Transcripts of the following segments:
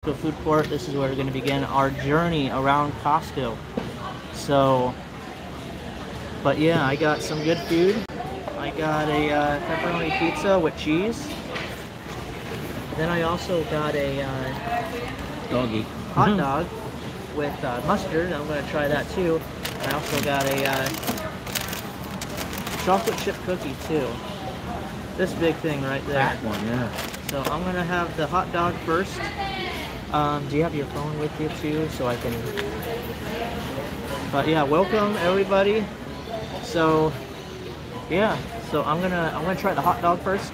Costco food court. This is where we're going to begin our journey around Costco. So, but yeah, I got some good food. I got a uh, pepperoni pizza with cheese. Then I also got a uh, Doggy. hot dog with uh, mustard. I'm going to try that too. I also got a uh, chocolate chip cookie too. This big thing right there. That one, yeah. So I'm gonna have the hot dog first. Um, do you have your phone with you too, so I can? But yeah, welcome everybody. So yeah, so I'm gonna I'm gonna try the hot dog first.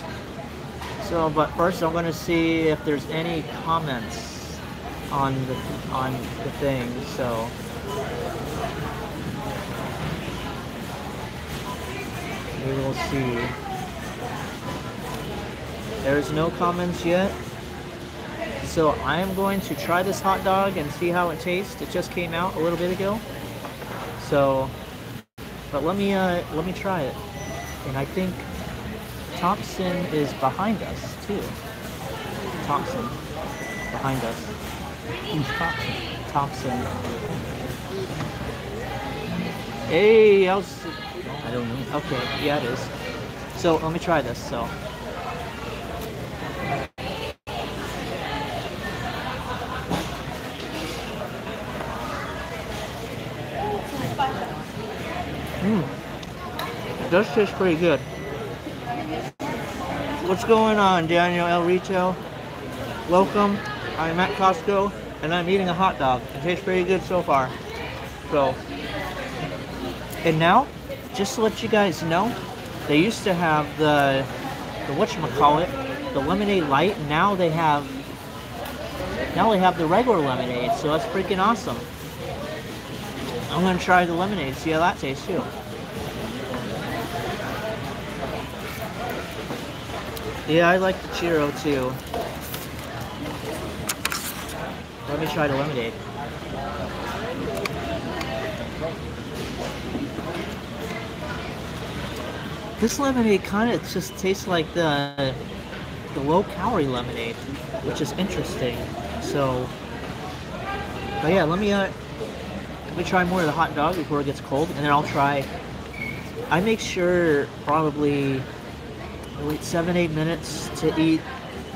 So, but first I'm gonna see if there's any comments on the on the thing. So. We will see. There's no comments yet. So I am going to try this hot dog and see how it tastes. It just came out a little bit ago. So, but let me uh, let me try it. And I think Thompson is behind us too. Thompson behind us. Who's Thompson? Thompson. Hey, how's I don't know. Okay, yeah, it is. So let me try this. So. Does taste pretty good. What's going on, Daniel El Rito? Welcome. I'm at Costco and I'm eating a hot dog. It tastes pretty good so far. So, and now, just to let you guys know, they used to have the the whatchamacallit, the lemonade light, now they have now they have the regular lemonade, so that's freaking awesome. I'm gonna try the lemonade, see how that tastes too. Yeah, I like the churro too. Let me try the lemonade. This lemonade kind of just tastes like the the low calorie lemonade, which is interesting. So, but yeah, let me uh, let me try more of the hot dog before it gets cold, and then I'll try. I make sure probably wait seven eight minutes to eat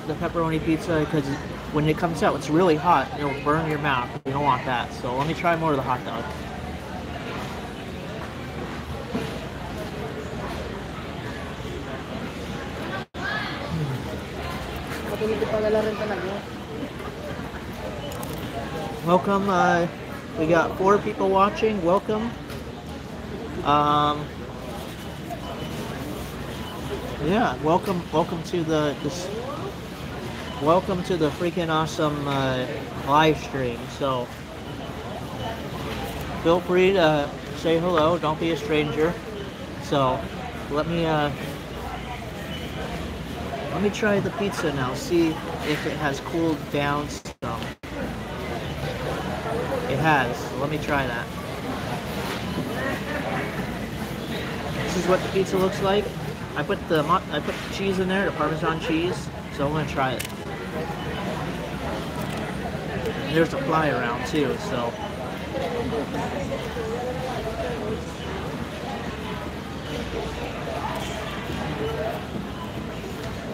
the pepperoni pizza because when it comes out, it's really hot. It'll burn your mouth. You don't want that. So let me try more of the hot dog. Welcome. Uh, we got four people watching. Welcome. Um, yeah, welcome. Welcome to the this. Welcome to the freaking awesome uh, live stream. So feel free to say hello. Don't be a stranger. So let me uh, let me try the pizza now. See if it has cooled down some. It has. Let me try that. This is what the pizza looks like. I put the I put the cheese in there, the Parmesan cheese. So I'm gonna try it. And there's a fly around too, so.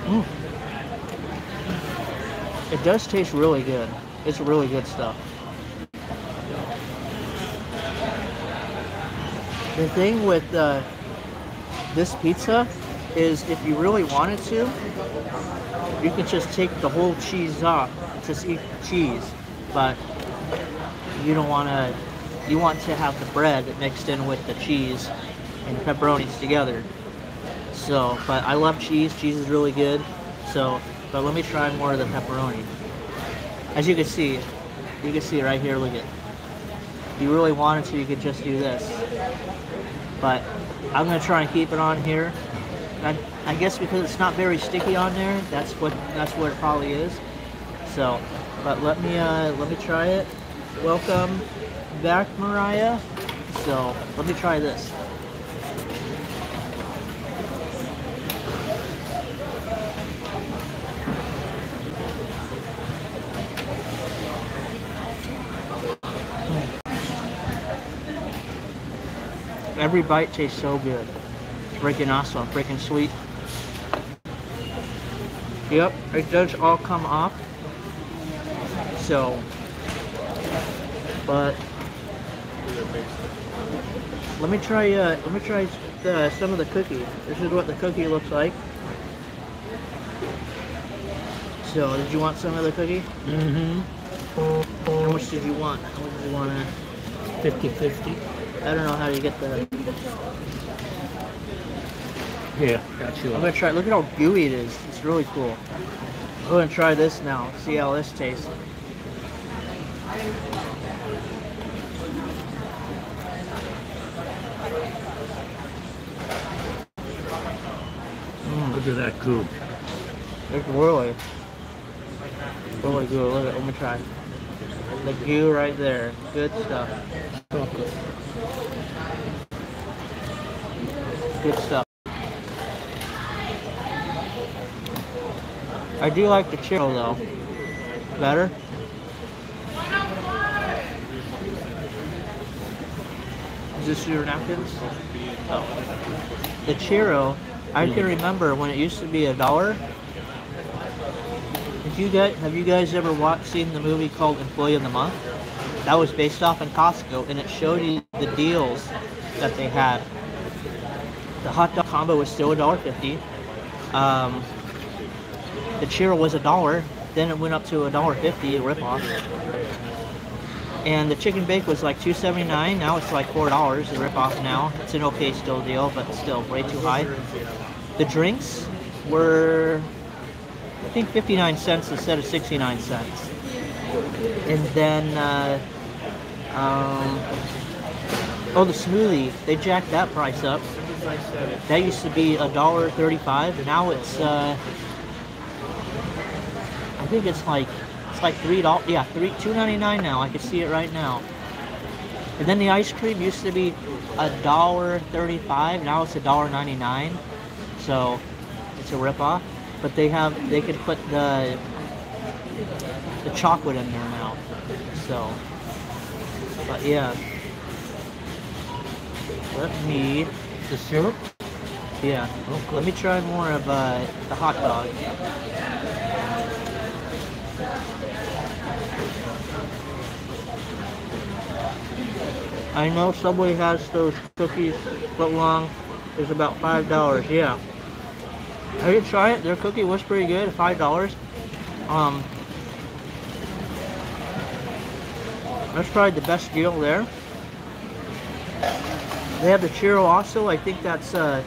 Mm. It does taste really good. It's really good stuff. The thing with uh, this pizza is if you really wanted to, you can just take the whole cheese off, just eat the cheese. But you don't want to, you want to have the bread mixed in with the cheese and pepperonis together. So, but I love cheese. Cheese is really good. So, but let me try more of the pepperoni. As you can see, you can see right here, look at If you really wanted to, you could just do this. But I'm gonna try and keep it on here. I, I guess because it's not very sticky on there, that's what that's what it probably is. So, but let me uh, let me try it. Welcome back, Mariah. So let me try this. Hmm. Every bite tastes so good. Freaking awesome, freaking sweet. Yep, it does all come off. So, but let me try. Uh, let me try uh, some of the cookie. This is what the cookie looks like. So, did you want some of the cookie? Mm-hmm. How much did you want? How much did you want to? 50-50. I don't know how you get the. Yeah, got you. I'm gonna try. Look at how gooey it is. It's really cool. I'm gonna try this now. See how this tastes. Mm, look at that goo. It's really, really good. Look at. Let me try. The goo right there. Good stuff. Good stuff. I do like the churro though. Better. Is this your napkins? Oh. The churro, I can remember when it used to be a dollar. Did you have you guys ever watched seen the movie called Employee of the Month? That was based off in Costco and it showed you the deals that they had. The hot dog combo was still a dollar fifty. Um, the churro was a dollar, then it went up to a dollar fifty, a ripoff. And the chicken bake was like two seventy nine. Now it's like four dollars, a ripoff. Now it's an okay still deal, but still way too high. The drinks were, I think, fifty nine cents instead of sixty nine cents. And then, uh, um, oh, the smoothie they jacked that price up. That used to be a dollar thirty-five. Now it's, uh, I think it's like it's like three dollars. Yeah, three two ninety-nine now. I can see it right now. And then the ice cream used to be a dollar thirty-five. Now it's a dollar ninety-nine. So it's a rip off. But they have they could put the the chocolate in there now. So, but yeah. Let me The syrup? yeah. Let me try more of uh, the hot dog. I know Subway has those cookies foot long. It's about five dollars. Yeah. I did try it. Their cookie was pretty good. Five dollars. Um, that's probably the best deal there. They have the churro also. I think that's uh,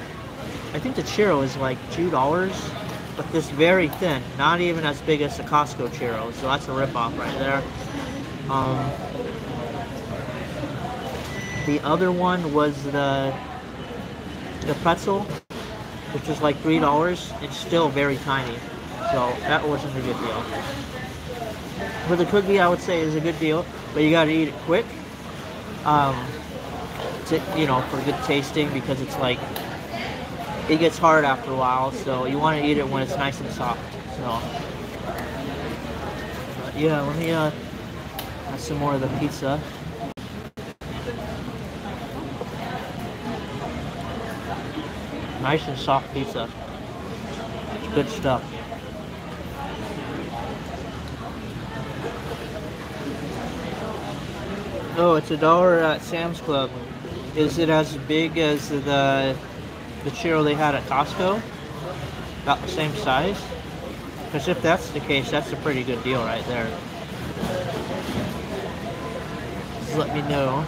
I think the churro is like two dollars, but this very thin, not even as big as the Costco churro. So that's a ripoff right there. Um, the other one was the the pretzel, which is like three dollars. It's still very tiny, so that wasn't a good deal. For the cookie, I would say is a good deal, but you got to eat it quick. Um, to, you know, for good tasting because it's like it gets hard after a while, so you want to eat it when it's nice and soft. So, but yeah, let me uh, have some more of the pizza. Nice and soft pizza. It's good stuff. Oh, it's a dollar at Sam's Club. Is it as big as the the churro they had at Costco? About the same size? Because if that's the case, that's a pretty good deal right there. Just let me know.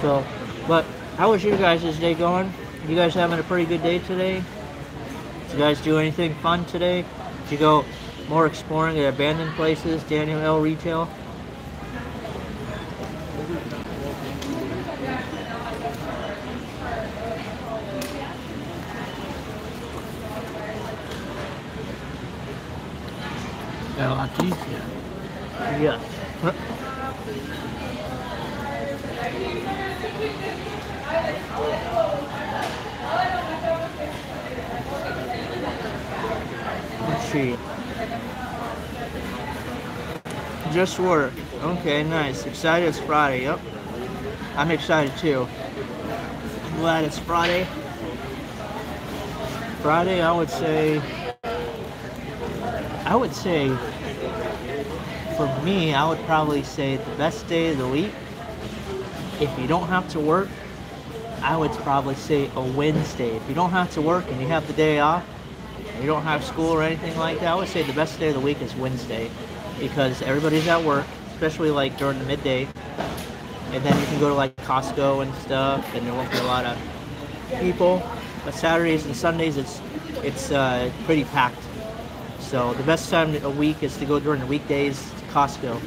So, but how was your guys' day going? You guys having a pretty good day today? Did you guys do anything fun today? Did you go more exploring at abandoned places, Daniel L. Retail? Got a lot to eat here. Yes. Let's see. Just work. Okay, nice. Excited it's Friday. Yep. I'm excited too. I'm glad it's Friday. Friday, I would say. I would say. For me, I would probably say the best day of the week. If you don't have to work, I would probably say a Wednesday. If you don't have to work and you have the day off, you don't have school or anything like that, I would say the best day of the week is Wednesday because everybody's at work, especially like during the midday. And then you can go to like Costco and stuff, and there won't be a lot of people. But Saturdays and Sundays, it's it's uh, pretty packed. So the best time a week is to go during the weekdays to Costco.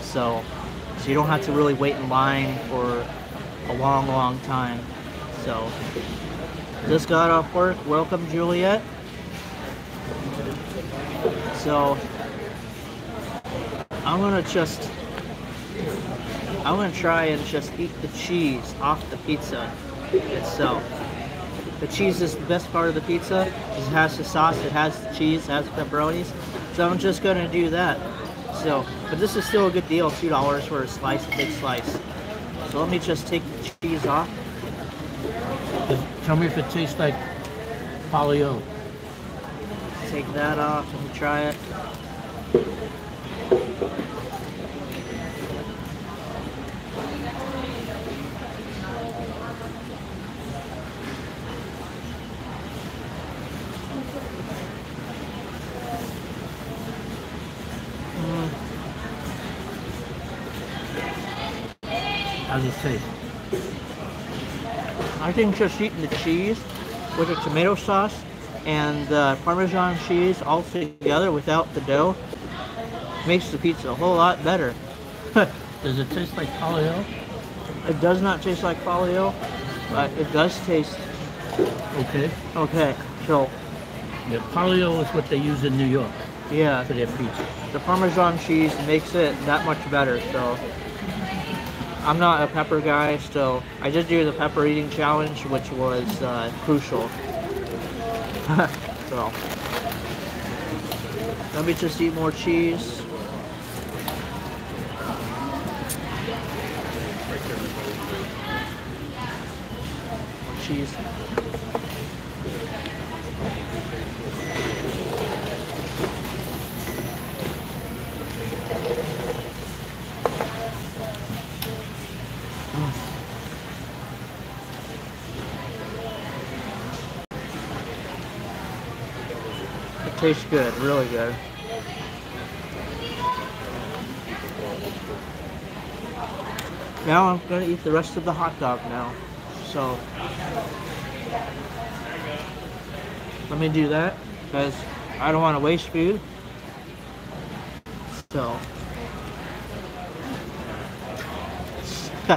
So so you don't have to really wait in line for a long, long time. So just got off work. Welcome, Juliet. So I'm gonna just I'm gonna try and just eat the cheese off the pizza itself. The cheese is the best part of the pizza. It has the sauce, it has the cheese, it has pepperonis. So I'm just gonna do that. So, but this is still a good deal, two dollars for a slice, a big slice. So let me just take the cheese off. Tell me if it tastes like Polly-O. Take that off. and try it. Mm, How's it taste? Just eating the cheese with the tomato sauce and the Parmesan cheese all together without the dough makes the pizza a whole lot better. Does it taste like Polly-O? It does not taste like Polly-O, but it does taste Okay. okay. So, The Polly-O is what they use in New York yeah, for their pizza. the Parmesan cheese makes it that much better. So, I'm not a pepper guy, so I did do the pepper eating challenge, which was uh, crucial. so, let me just eat more cheese. Cheese. Tastes good, really good. Now I'm gonna eat the rest of the hot dog now. So let me do that because I don't want to waste food. So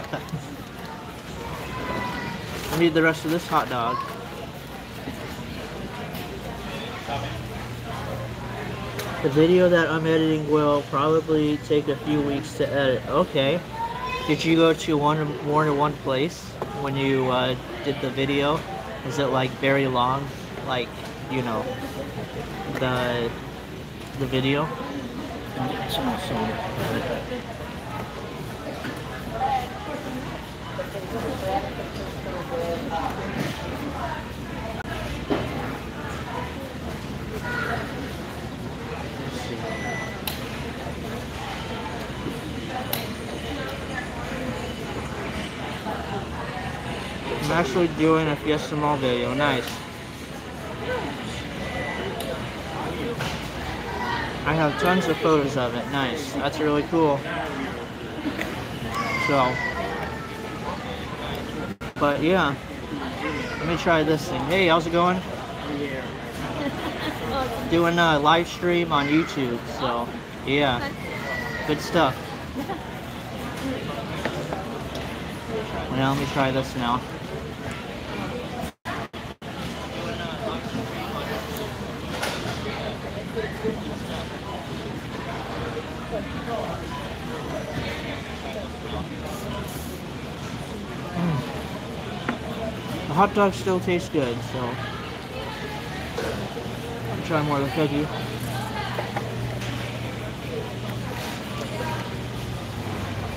I need the rest of this hot dog. The video that I'm editing will probably take a few weeks to edit. Okay. Did you go to one more than one place when you uh, did the video? Is it like very long? Like, you know, the the video? And get some more soda. Let's see. I'm actually doing a Fiesta Mall video. Nice. I have tons of photos of it. Nice. That's really cool. So, but yeah. Let me try this thing. Hey, how's it going? Doing a live stream on YouTube. So, yeah. Good stuff. Now let me try this now. The hot dog still tastes good, so try more of the cookie.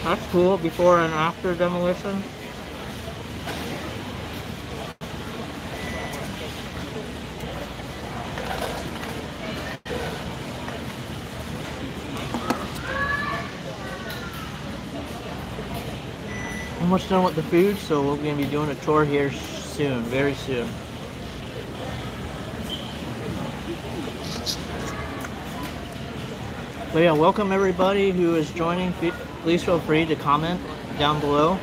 That's cool. Before and after demolition. Almost done with the food, so we're gonna be doing a tour here soon, very soon. But yeah, welcome everybody who is joining. Please feel free to comment down below.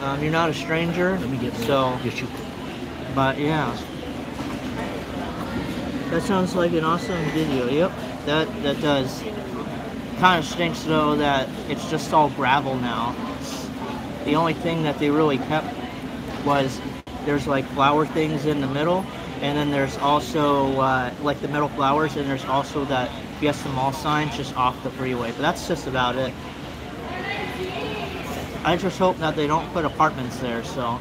Um, you're not a stranger, Let me get so. Get you. But yeah, that sounds like an awesome video. Yep, that that does. Kind of stinks though that it's just all gravel now. The only thing that they really kept was there's like flower things in the middle, and then there's also uh, like the metal flowers, and there's also that Fiesta Mall sign just off the freeway. But that's just about it. I just hope that they don't put apartments there. So.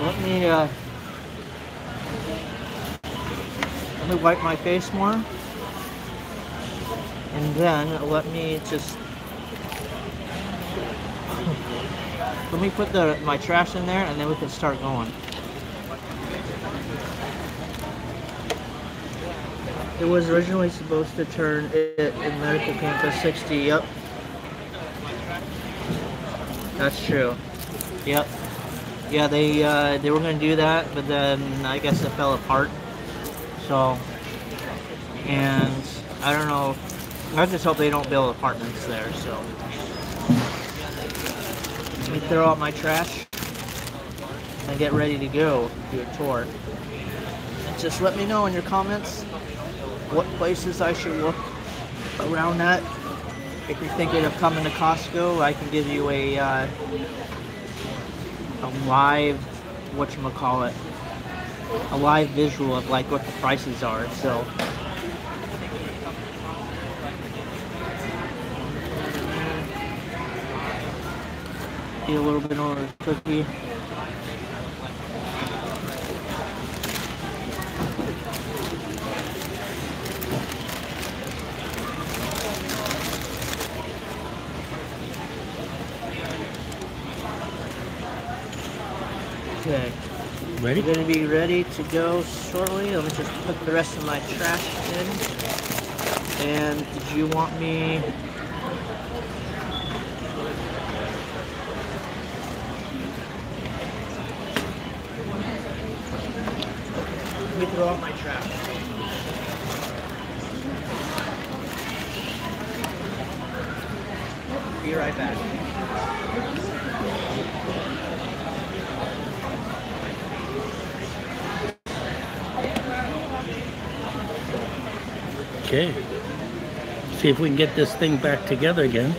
Let me uh, let me wipe my face more, and then let me just let me put the my trash in there, and then we can start going. It was originally supposed to turn it in Medical Campus 60. Yep, that's true. Yep. Yeah, they uh, they were gonna do that, but then I guess it fell apart. So, and I don't know. I just hope they don't build apartments there. So, let me throw out my trash and get ready to go do a tour. And just let me know in your comments what places I should look around at. If you're thinking of coming to Costco, I can give you a. Uh, a live whatchamacallit a live visual of like what the prices are so. A little bit more cookie okay Ready? We're gonna be ready to go shortly. Let me just put the rest of my trash in. And did you want me? Let throw out my trash. Be right back. Okay. See if we can get this thing back together again.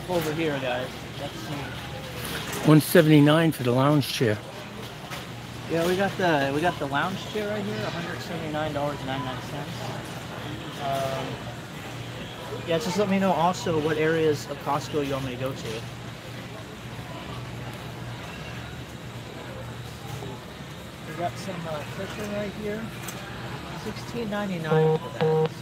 stuff over here, guys. 179 for the lounge chair. Yeah, we got the we got the lounge chair right here, $179.99. Um, yeah, just let me know also what areas of Costco you want me to go to. We got some uh, cushion right here, 16.99 for that.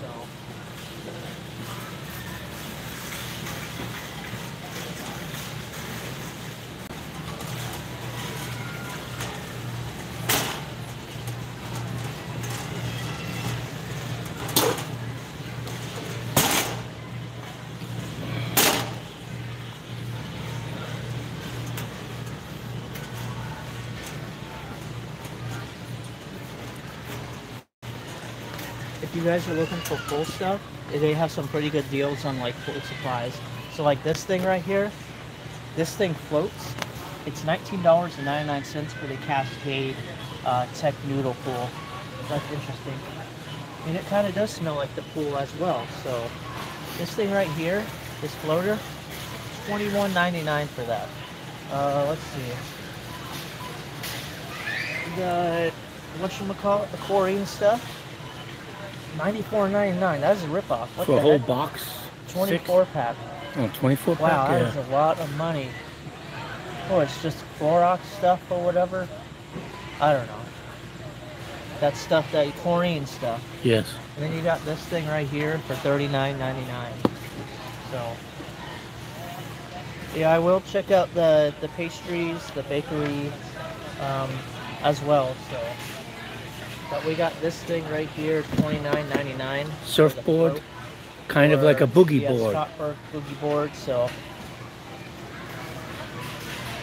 Guys are looking for pool stuff, they have some pretty good deals on like pool supplies. So like this thing right here, this thing floats. It's $19.99 for the Cascade uh, Tech Noodle Pool. That's interesting. And it kind of does smell like the pool as well. So this thing right here, this floater, $21.99 for that. Uh, let's see. The, whatchamacallit, the chlorine stuff. Ninety-four ninety-nine. That is a ripoff. What For a whole heck? box? Twenty-four pack. Oh, 24 Wow, pack, that is yeah. a lot of money. Oh, it's just Clorox stuff or whatever. I don't know. That stuff, that chlorine stuff. Yes. And then you got this thing right here for thirty-nine ninety-nine. So, yeah, I will check out the the pastries, the bakery, um, as well. So, but we got this thing right here, twenty-nine ninety-nine. Surfboard, kind of like a boogie yeah, board. Boogie board. So,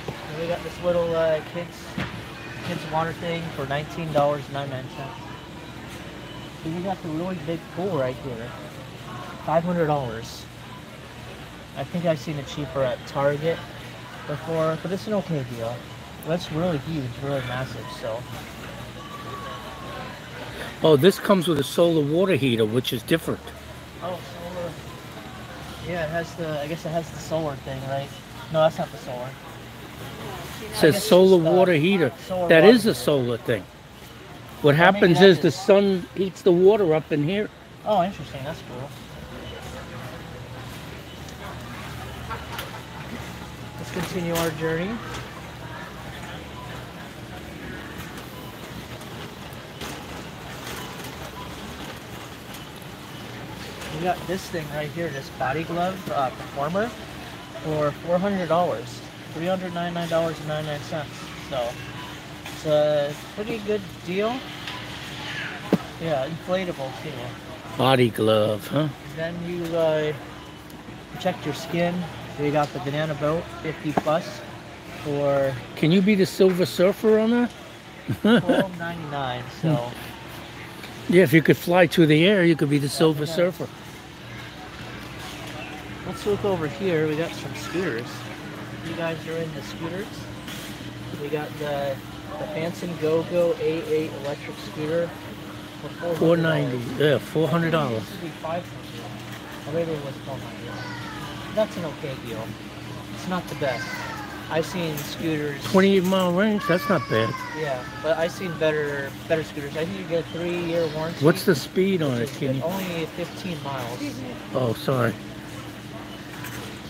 and we got this little uh, kids kids water thing for nineteen dollars ninety-nine cents. And we got the really big pool right here. Five hundred dollars. I think I've seen it cheaper at Target before, but it's an okay deal. That's really huge, really massive. So Oh, this comes with a solar water heater, which is different. oh, solar. Yeah, it has the. I guess it has the solar thing, right? No, that's not the solar. It says solar water heater. solar That water is a solar thing. What happens is the sun heats the water up in here. Oh, interesting. That's cool. Let's continue our journey. We got this thing right here, this body glove uh, performer, for four hundred dollars, three hundred ninety-nine dollars and ninety-nine cents. So it's a pretty good deal. Yeah, inflatable too. Body glove, huh? Then you uh, protect your skin. So you got the banana boat 50 plus for Can you be the silver surfer on that? 12.99. So Yeah, if you could fly through the air, you could be the silver surfer. Let's look over here. We got some scooters. You guys are into scooters. We got the the Fanson Go Go A8 electric scooter for Four $400. ninety. Yeah, four hundred dollars. This would be 500 Or maybe it was 400 That's an okay deal. It's not the best. I've seen scooters. Twenty-eight mile range. That's not bad. Yeah, but I've seen better better scooters. I think you get a three year warranty. What's the speed on it, it? is Can you? Only 15 miles. Oh, sorry.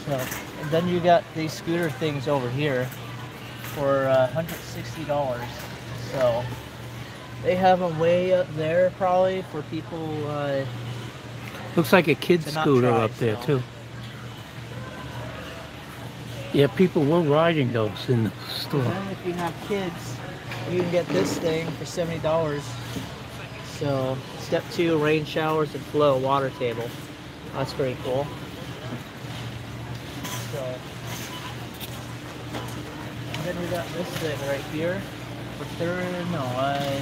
So, and then you got these scooter things over here for uh, $160. So, they have them way up there probably for people. Uh, Looks like a kid scooter try, up there so. too. Yeah, people were riding those in the store. then if you have kids, you can get this thing for $70. So, step two, rain showers and flow water table. That's pretty cool. So, and then we got this thing right here for third, no, uh,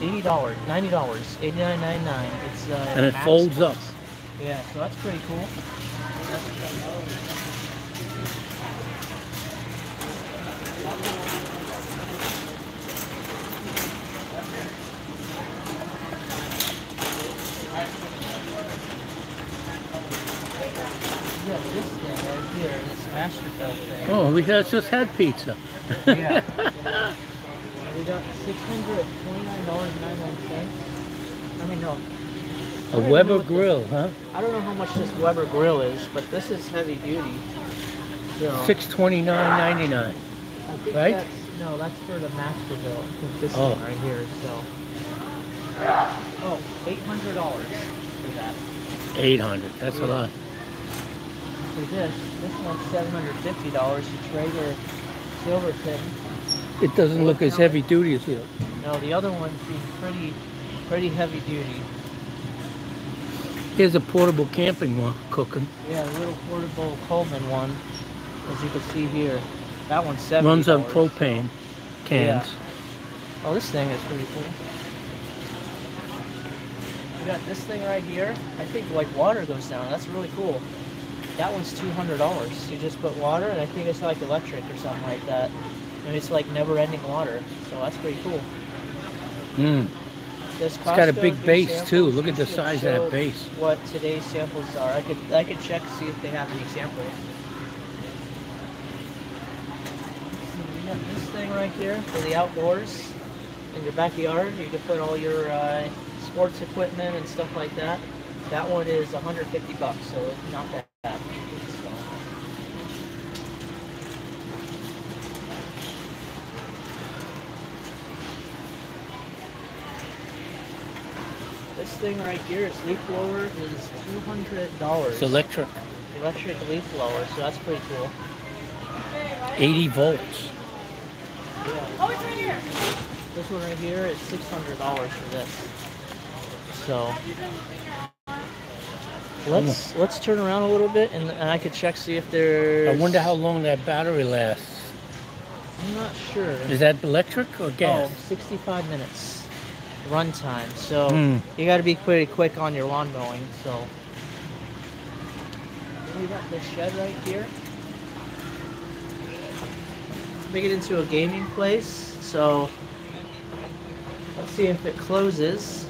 eighty dollars, ninety dollars, eighty nine ninety nine. It's uh, And it folds up. Yeah, so that's pretty cool. That's Yeah, this thing right here, this thing. Oh, we had, just had pizza. Yeah. we got six hundred twenty-nine dollars ninety-nine. I mean, no, A Weber grill, huh? I don't know how much this Weber grill is, but this is heavy duty. So, Six twenty nine ninety nine. I think right? that's- No, that's for the Masterbuilt. This Oh. one right here. So. Oh, eight hundred dollars for that. 800. That's a lot. For this, this one's seven hundred fifty dollars. Traeger Silverton. It doesn't look as heavy duty as the No, the other one seems pretty, pretty heavy duty. Here's a portable camping one cooking. Yeah, a little portable Coleman one, as you can see here. That one's seventy. Runs on propane cans. Oh, this thing is pretty cool. We got this thing right here. I think like water goes down. That's really cool. That one's two hundred dollars. You just put water, and I think it's like electric or something like that. And it's like never-ending water. So that's pretty cool. Mm. Does It's got a big base too. Look at the size of that base. What today's samples are. I could I could check see if they have any samples. We this thing right here for the outdoors in your backyard. You can put all your uh, sports equipment and stuff like that. That one is 150 bucks, so it's not that bad. So, This thing right here, its leaf blower is two hundred dollars. It's electric. Electric leaf blower, so that's pretty cool. 80 volts. Yeah. Oh, it's right here. This one right here is six hundred dollars for this. So let's let's turn around a little bit and, and I could check see if there's. I wonder how long that battery lasts. I'm not sure. Is that electric or gas? Oh, 65 minutes run time. So Hmm. you got to be pretty quick on your lawn mowing. So we got this shed right here. Make it into a gaming place. So let's see if it closes.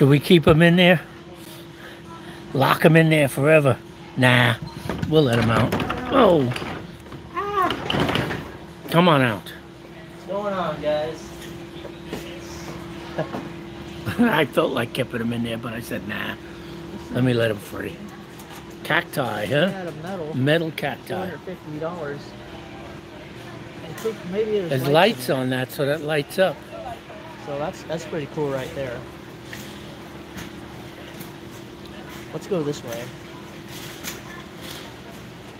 Should we keep them in there? Lock them in there forever? Nah, we'll let them out. Oh. Come on out. What's going on, guys? I felt like keeping them in there, but I said, nah, let me let them free. Cacti, huh? Metal. Metal cacti. hundred fifty dollars. Maybe there's, There's in lights on that, so that lights up. So that's that's pretty cool right there. Let's go this way.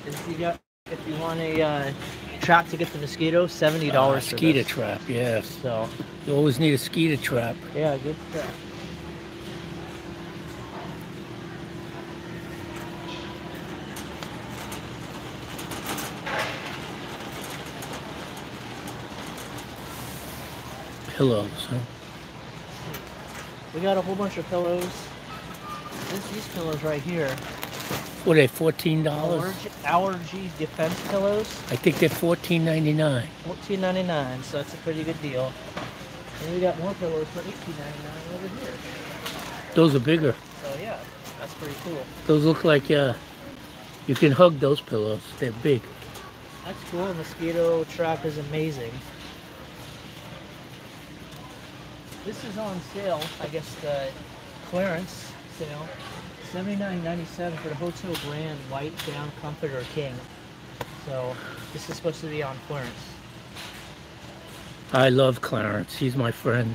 If you got, if you want a uh, trap to get the mosquito, seventy Uh, dollars. this. trap, yes. So You always need a mosquito trap. yeah, good trap. Pillows, huh? We got a whole bunch of pillows. This, these pillows right here, What are they, $14? allergy, allergy defense pillows, I think they're $14.99. fourteen ninety nine. So that's a pretty good deal. And we got more pillows for eighteen ninety nine over here. Those are bigger. So yeah, that's pretty cool. Those look like uh, you can hug those pillows. They're big. That's cool. The Mosquito trap is amazing. This is on sale. I guess the clearance sale. Seventy-nine ninety-seven for the Hotel Grand White Down Comforter King. So this is supposed to be on Clarence. I love Clarence. He's my friend.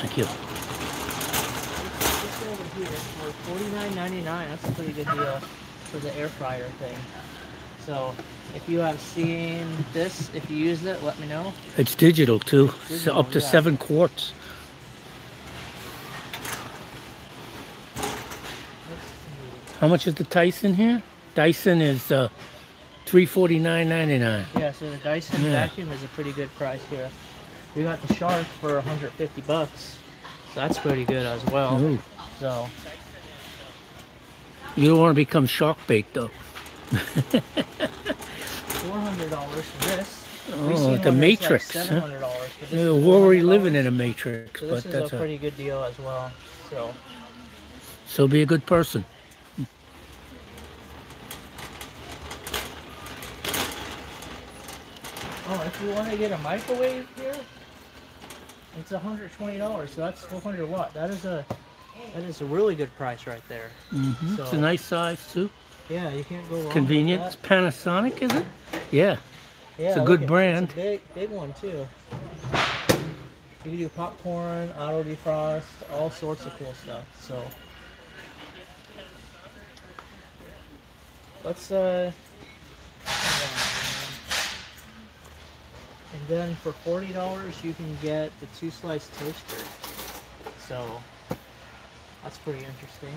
Thank you. This over here for forty-nine ninety-nine. That's a pretty good deal for the air fryer thing. So if you have seen this, if you used it, let me know. It's digital too. So Digital, up to yeah. seven quarts. How much is the Dyson here? Dyson is uh, three forty nine ninety nine. Yeah, so the Dyson Yeah. vacuum is a pretty good price here. We got the Shark for 150 bucks. So that's pretty good as well. Ooh. So You don't want to become shark bait though. $400 for this. Oh, the Matrix. Like huh? $700, but this Yeah, is we're already living in a matrix, So but that's a a, pretty good deal as well. So so be a good person. Oh, if you want to get a microwave here, it's hundred twenty dollars. So that's four hundred watt. That is a that is a really good price right there. hmm It's a nice size too. Yeah, you can't go wrong. Convenient. It's. Panasonic, is it? Yeah. Yeah, It's a good brand. It's a big, big one too. You can do popcorn, auto defrost, all sorts of cool stuff. So let's uh. And then for forty dollars, you can get the two slice toaster. So that's pretty interesting.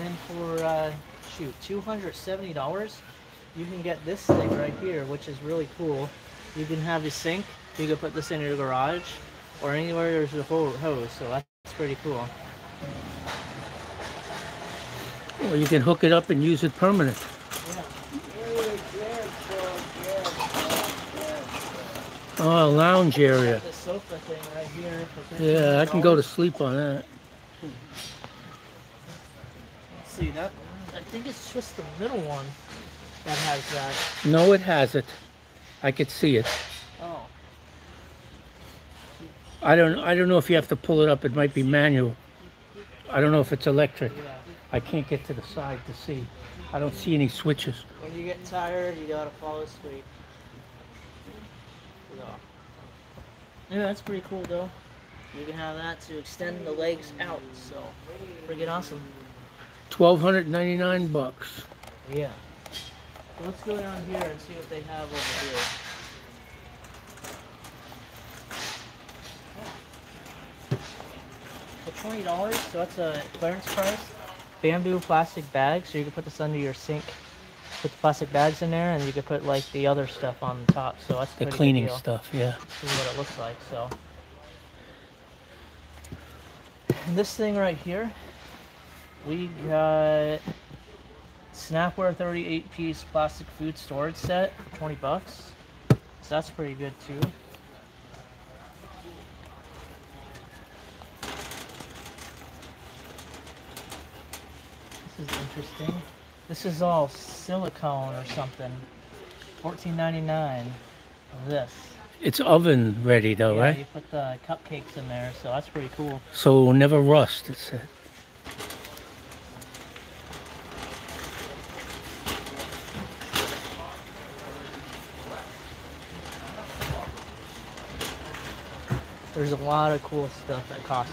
Then for uh, shoot two hundred seventy dollars you can get this thing right here which is really cool you can have a sink you can put this in your garage or anywhere there's a ho- hose so that's pretty cool Or you can hook it up and use it permanent. Oh, a lounge area. the sofa thing right here Yeah, I can go to sleep on that. See that i think it's just the middle one that has that No, it has it. I could see it. oh I don't. I don't know if you have to pull it up. It might be manual. I don't know if it's electric. yeah I can't get to the side to see. I don't see any switches. when you get tired you gotta fall asleep So. yeah that's pretty cool though you can have that to extend the legs out so freaking awesome Twelve hundred ninety-nine bucks. Yeah. Let's go down here and see what they have over here. For twenty dollars, so that's a clearance price. Bamboo plastic bags, so you can put this under your sink. Put the plastic bags in there, and you can put like the other stuff on the top. So that's The cleaning stuff. Yeah. This is what it looks like. So And this thing right here, we got Snapware 38 piece plastic food storage set, 20 bucks. So that's pretty good too. This is interesting. This is all silicone or something. 14.99. This. It's oven ready though, yeah, right? you put the cupcakes in there, so that's pretty cool. So never rust. It said. There's a lot of cool stuff at Costco.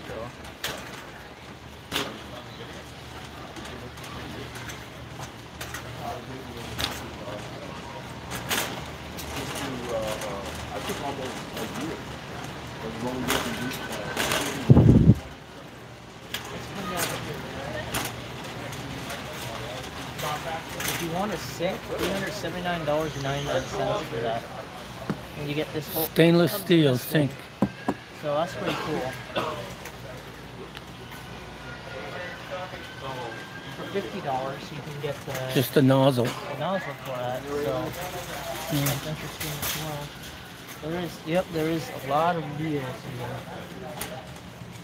If you want a sink, $379.99 for that. And you get this whole Stainless steel sink. So that's pretty cool. For fifty dollars, you can get the, Just a nozzle. the nozzle for that. So that's interesting as well. There is, yep, there is a lot of wheels here.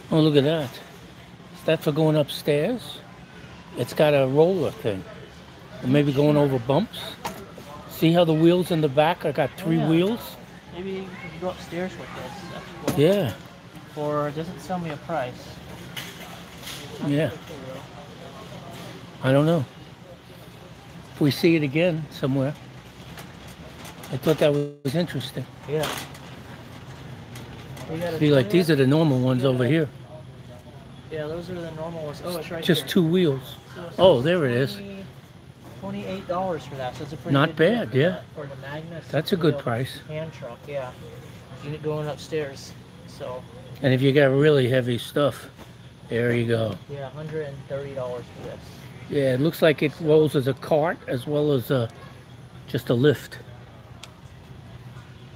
Oh, look at that. Is that for going upstairs? It's got a roller thing. Or maybe going over bumps. See how the wheels in the back? I got three yeah. wheels. Maybe you can go upstairs with this. Yeah, Or doesn't tell me a price. Yeah. pretty cool, though. I don't know. If we see it again somewhere. I thought that was interesting. Yeah. We got a See, like these are the normal ones over here. Yeah, those are the normal ones. Oh, it's right Just here. two wheels. So Oh, there it is. $20 Twenty-eight dollars for that, so it's a pretty Not bad, for yeah. that- For the Magnus. That's a good price. Hand truck, yeah. Unit going upstairs. So And if you got really heavy stuff, there you go. yeah, hundred and thirty dollars for this. Yeah, it looks like it rolls as a cart as well as a, just a lift.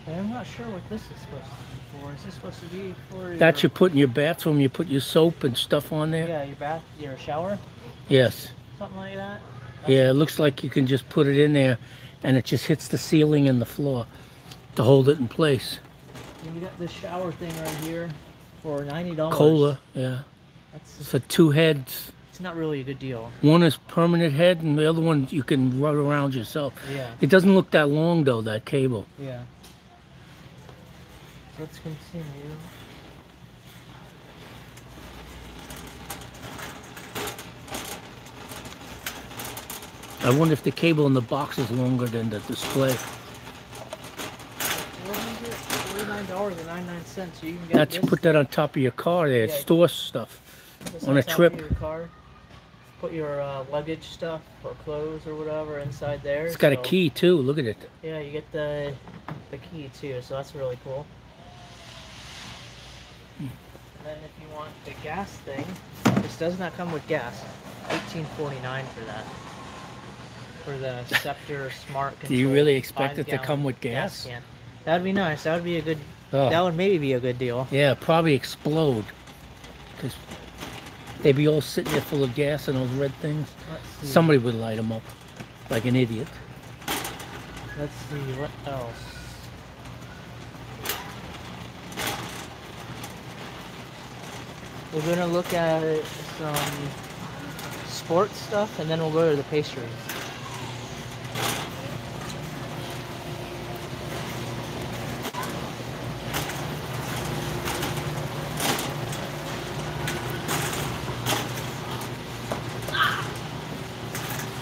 And I'm not sure what this is supposed to be for. Is this supposed to be for That you put in your bathroom, you put your soap and stuff on there? yeah, your bath, your shower, Yes. something like that? Yeah, it looks like you can just put it in there and it just hits the ceiling and the floor to hold it in place. And you got this shower thing right here for ninety dollars. Cola, yeah. That's For two heads, It's not really a good deal. One is permanent head, and the other one you can run around yourself. Yeah. It doesn't look that long though. That cable. Yeah. Let's continue. I wonder if the cable in the box is longer than the display. Forty-nine dollars and ninety-nine cents. You can get That's this, put that on top of your car there. Yeah. stores stuff. this on a trip. Your car. Put your uh, luggage stuff or clothes or whatever inside there. It's got a key too. Look at it. Yeah, you get the the key too, so that's really cool. And then if you want the gas thing, this does not come with gas. Eighteen forty nine for that. For the Scepter Smart Do you really expect it to come with gas? can. That'd be nice. That would be a good. Oh. That would maybe be a good deal. Yeah, probably explode. Because they'd be all sitting there full of gas and those red things. Somebody would light them up like an idiot. Let's see what else. We're gonna look at some sports stuff, and then we'll go to the pastries.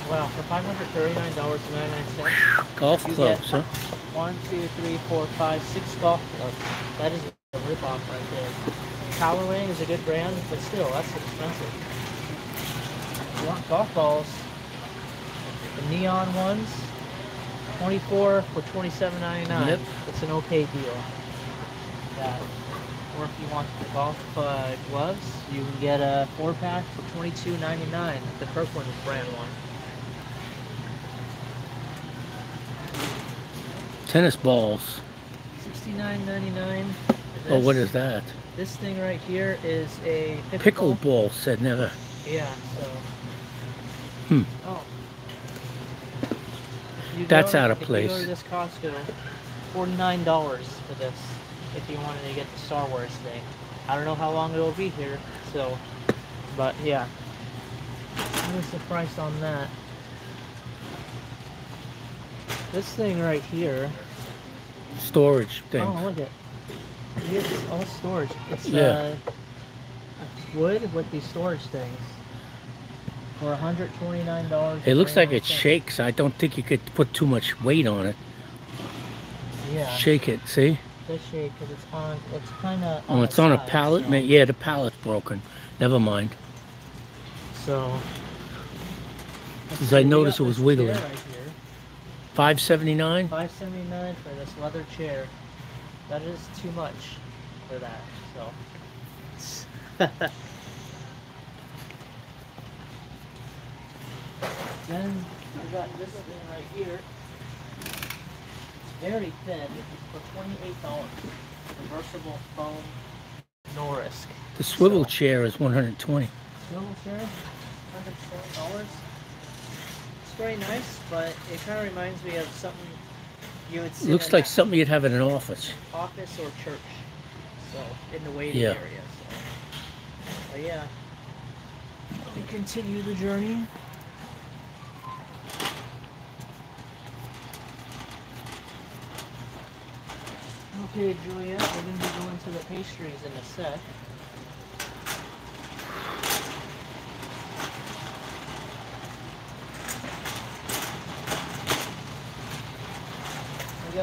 Wow, for five hundred thirty-nine dollars and ninety-nine cents. Golf You clubs, huh? One, two, three, four, five, six golf clubs. That is a rip-off right there. Callaway is a good brand, but still, that's expensive. If you want golf balls, the neon ones, 24 for 27.99. Yep. It's an okay deal. Yeah. Or if you want the golf uh, gloves, you can get a four-pack for 22.99. The Kirkland brand one. Tennis balls. 69.99. Oh, what is that? This thing right here is a Pickle ball said never. Yeah, so. Hmm. Oh. You That's go- out of if You go place. to this Costco, forty-nine dollars for this. If you wanted to get the Star Wars thing, I don't know how long it'll be here. So, but yeah. What's the price on that? This thing right here storage thing. Oh, look at It's all storage. It's yeah. uh, wood with these storage things for $129. It looks like it shakes. I don't think you could put too much weight on it. Yeah. Shake it, see? This shake because it's on, it's kind of. Oh, it's on a pallet? man Yeah, the pallet's broken. Never mind. So. Because I noticed it was wiggling. 579 579 for this leather chair. That is too much for that, so. then I got this thing right here. It's very thin for $28. Reversible foam Norisk. The swivel so, chair is 120 Swivel chair? $120? Very nice, but it kind of reminds me of something you would see. Looks like something you'd have in an office. office or church. So in the waiting Yeah. area. So. But yeah. We continue the journey. Okay, Juliet, we're gonna be going to the pastries in a sec.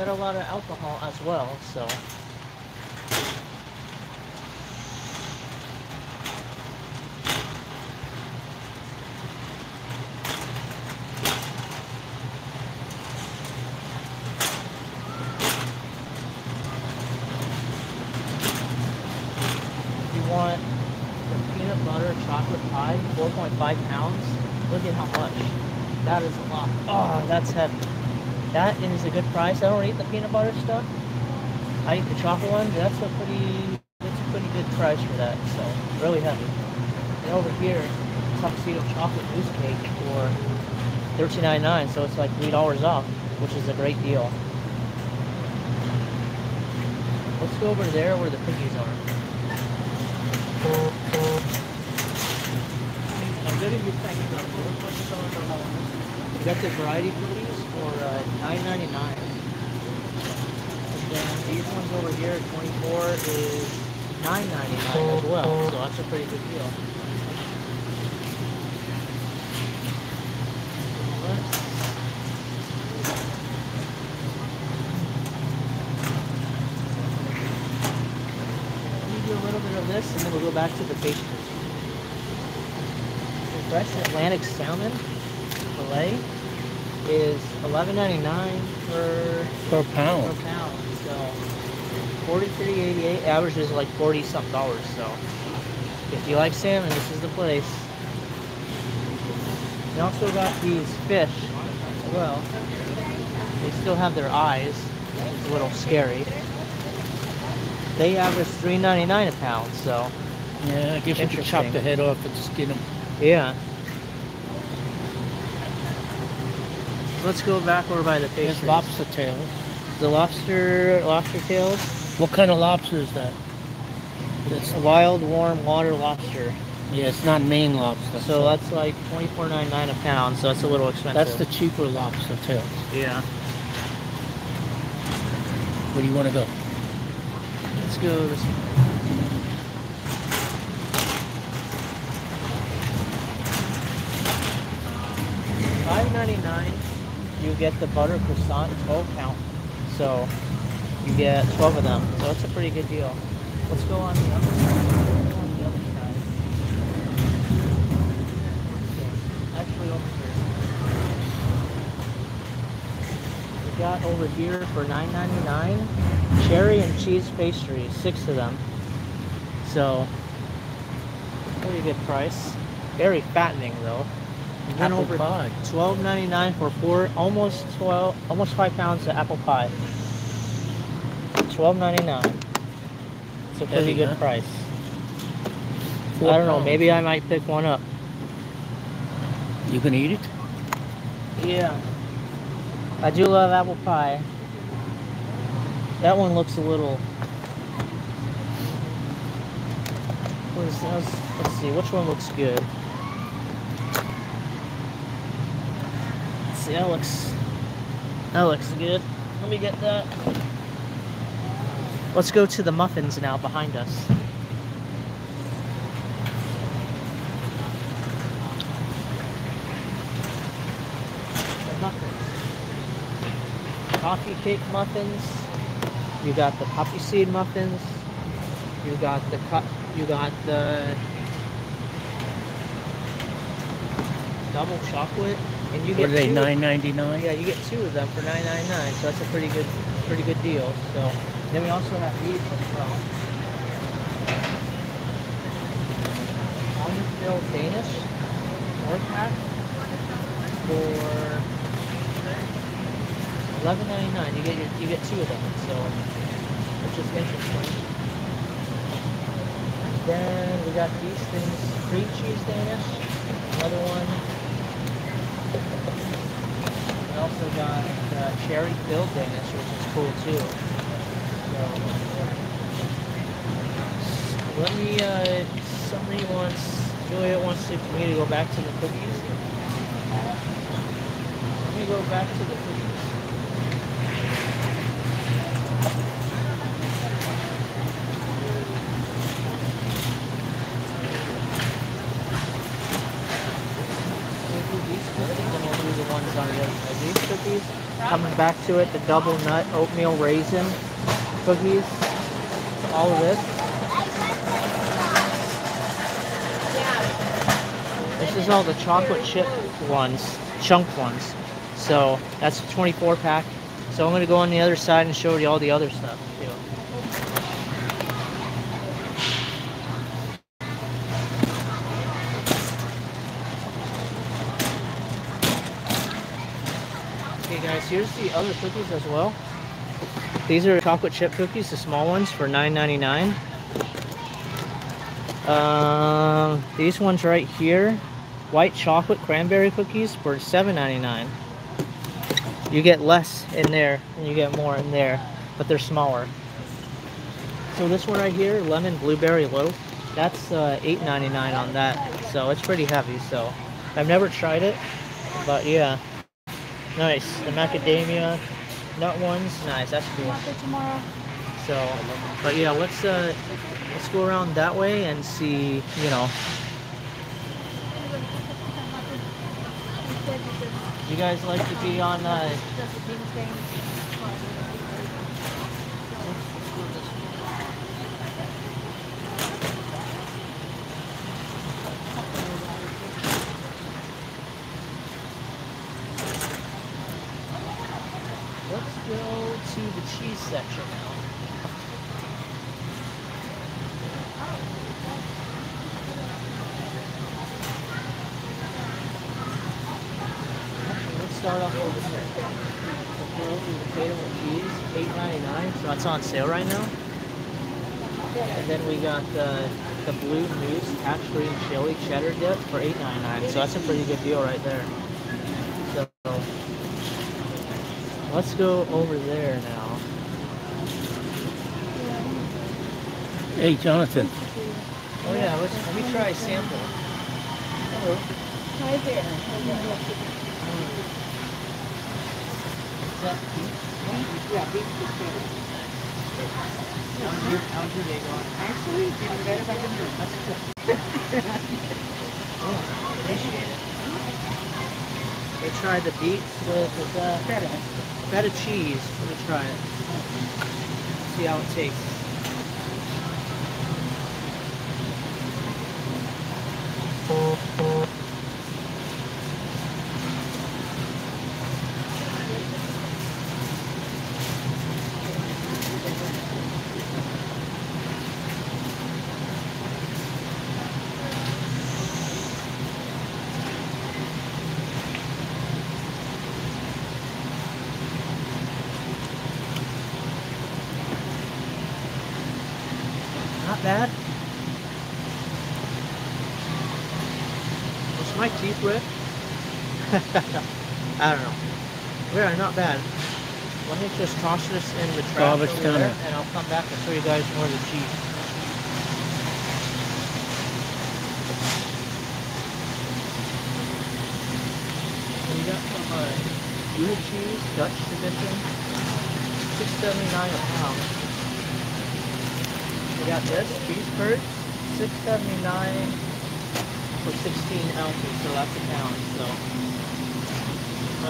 A lot of alcohol as well, so. If you want the peanut butter chocolate pie, 4.5 pounds, look at how much. That is a lot. Oh, that's heavy. That is a good price. I don't eat the peanut butter stuff. I eat the chocolate ones. That's a pretty, that's a pretty good price for that. So really heavy. And over here, tuxedo chocolate mousse cake for $13.99. So it's like three dollars off, which is a great deal. Let's go over there where the piggies are. You got the variety for uh. And then these ones over here at twenty four is nine ninety nine as well. So that's a pretty good deal. Do a little bit of this and then we'll go back to the pastries. The fresh Atlantic salmon fillet is eleven ninety nine per Per per pound. pound. So forty three eighty eight averages like forty something dollars. So if you like salmon, this is the place. They also got these fish as well. They still have their eyes. It's a little scary. They average three ninety nine a pound. So Yeah, I guess you chop the head off and skin them. yeah. Let's go back over by the There's pastries. lobster tails. The lobster lobster tails. What kind of lobster is that? It's a wild warm water lobster. Yeah, it's not Maine lobster. So that's like twenty four ninety nine a pound. So that's a little expensive. that's the cheaper lobster tails. yeah. Where do you want to go? Let's go. This Five ninety nine. You get the butter croissant twelve count. So you get twelve of them. So it's a pretty good deal. Let's go on the other side. Actually, over here. We got over here for nine ninety nine cherry and cheese pastries, six of them. So, pretty good price. Very fattening though. Then Apple over pie. twelve ninety nine for four, almost twelve, almost five pounds of apple pie. Twelve ninety nine. It's a pretty Heavy, good huh? price. Four I don't know. pounds. Maybe I might pick one up. You can eat it? Yeah. I do love apple pie. That one looks a little. What is this? Let's see, which one looks good? See, that looks. That looks good. Let me get that. Let's go to the muffins now behind us. Coffee cake muffins. You got the poppy seed muffins. You got the cut. You got the double chocolate, and you What get are they, two- nine ninety nine? Yeah, you get two of them for nine ninety nine. So that's a pretty good, pretty good deal. So then we also have these as well. Danish four pack for eleven ninety nine. You get your, you get two of them. So which is interesting. Then we got these things, cream cheese Danish, another one. We also got uh, cherry filled Danish, which is cool too. So, let me, uh, somebody wants, Juliet wants me to go back to the cookies. Let me go back to the coming back to it, the double nut oatmeal raisin cookies, all of this. This is all the chocolate chip ones, chunk ones. So that's a 24 pack. So I'm gonna go on the other side and show you all the other stuff too. Okay guys, here's the other cookies as well. These are chocolate chip cookies, the small ones for $9.99. Um, these ones right here, white chocolate cranberry cookies for $7.99. You get less in there and you get more in there, but they're smaller. So this one right here, lemon blueberry loaf, that's uh, $8.99 on that. so it's pretty heavy. So I've never tried it, but yeah, nice. The macadamia nut ones, nice. That's cool. Tomorrow? So, but yeah, let's uh, let's go around that way and see. You know, you guys like to be on. Uh, let's go to the cheese section now. Let's start off over here. The Philadelphia potato and cheese, eight ninety nine. So that's on sale right now. And then we got the the blue moose green chili cheddar dip for eight ninety nine. So that's a pretty good deal right there. So let's go over there now. Hey, Jonathan. Oh yeah, let's let me try a sample. Hello. Hi there. Is that beef? Yeah, beef potato. How's your, how's your day going? Actually, it's even better if I can do it. That's oh, appreciate it. They tried the beets with, with uh, Feta. feta cheese. Let me try it. See how it tastes. Not bad. Was my teeth red? I don't know. Yeah, not bad. Let me just toss this in the trash Garbage over there, and I'll come back and show you guys more of the cheese. We got some uh, Gouda cheese, Dutch edition, six seventy nine a pound. We got this cheese curd, six seventy nine for sixteen ounces, so that's a pound. So,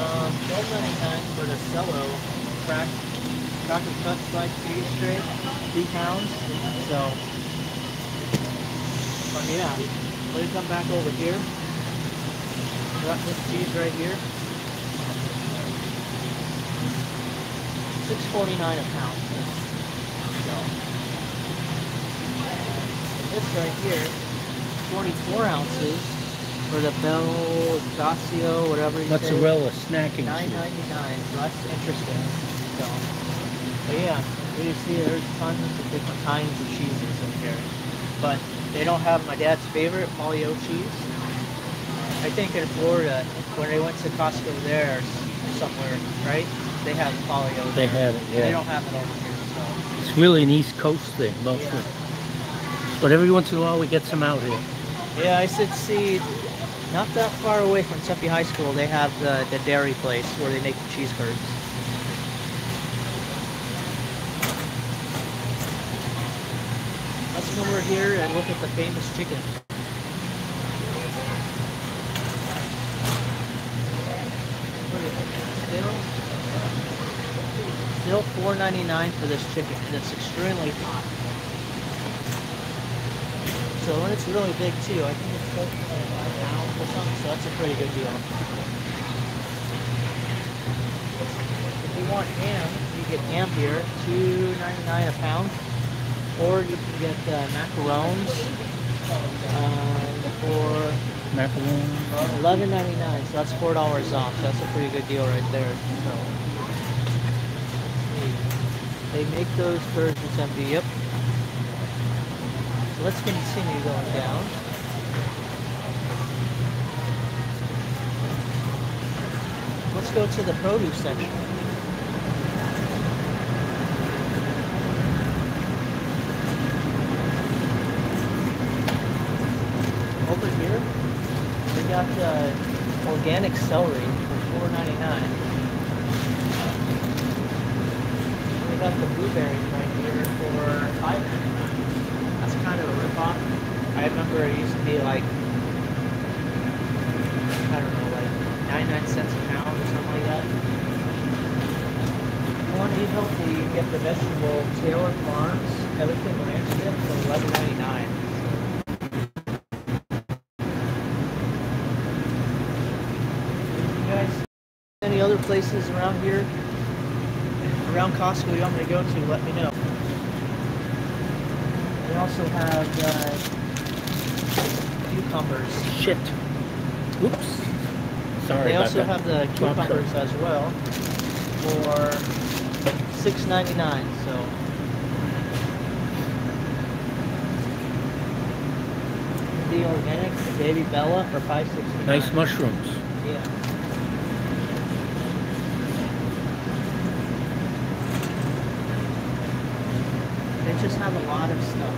um, twelve ninety nine for the cello cracked chocolate cut sliced cheese straight, two pounds. So, but yeah, let me come back over here. Got this cheese right here. Six forty nine a pound. So. This right here, 44 ounces for the Bell Dacio, whatever you say. Mozzarella snacking 9.99. So that's interesting. But yeah, you see there's tons of different kinds of cheeses in here. But they don't have my dad's favorite, Polly-O cheese. I think in Florida, when they went to Costco there somewhere, right? They have Polly-O. They there. have it, yeah. They don't have it over here, so. It's really an East Coast thing, mostly. Yeah. But every once in a while we get some out here. Yeah, I said see, not that far away from Tempe High School, they have the, the dairy place where they make the cheese curds. Let's come over here and look at the famous chicken. Still, still $4.99 for this chicken, and it's extremely hot. So and it's really big too, I think it's to like five pounds or something, so that's a pretty good deal. If you want ham, you get ham here, two ninety nine a pound. Or you can get uh, macarons um, for Macaroni. eleven ninety nine, so that's four dollars off. So that's a pretty good deal right there. So they make those in Tempe. Yep. So let's continue going down. Let's go to the produce section. got the organic celery for $4.99. We got the blueberries right here for $5.99. That's kind of a ripoff. I remember it used to be like, I don't know, like 99 cents a pound or something like that. You want to eat healthy, you get the vegetable Taylor Farms, everything ranch for $11.99. around here, around Costco you want me to go to, let me know. They also have uh, cucumbers. Shit. Oops. Sorry They also that. have the cucumbers as well for six ninety nine. So the organic, baby Bella for five sixty. Nice mushrooms. Yeah. They just have a lot of stuff.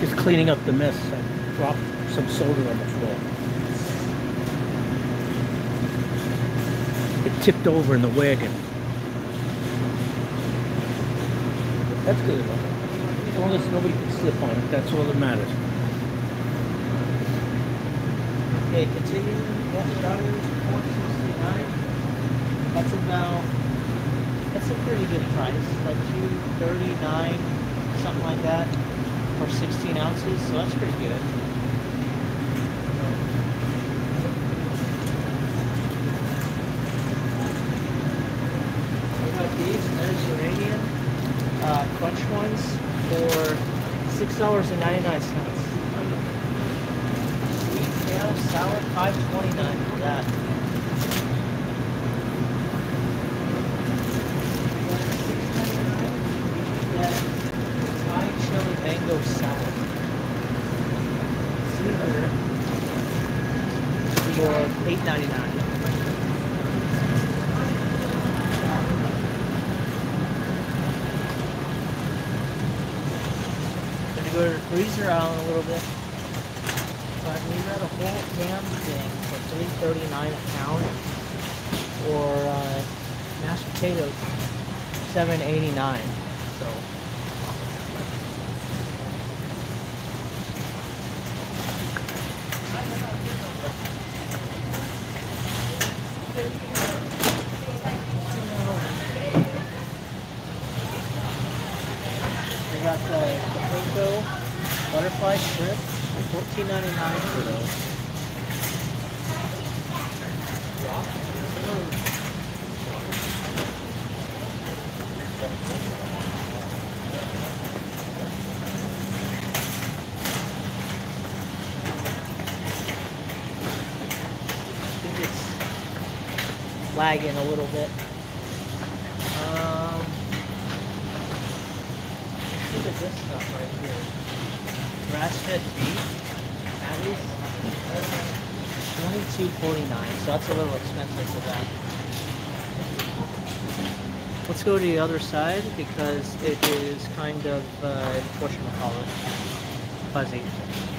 Just cleaning up the mess. I dropped some soda on the floor. It tipped over in the wagon. That's good enough. As long as nobody can slip on it, that's all that matters. Okay, continuing, yeah, starting four sixty-nine. That's about, that's a pretty good price, like two thirty-nine, something like that, for sixteen ounces, so that's pretty good. We got these Mediterranean, uh, crunch ones for six dollars and ninety-nine cents. Sweet potato salad, five twenty-nine for that. That 789 lagging a little bit. Um, look at this stuff right here. Grass-fed beef patties, twenty-two forty-nine. So that's a little expensive for that. Let's go to the other side because it is kind of uh, fuzzy. You want the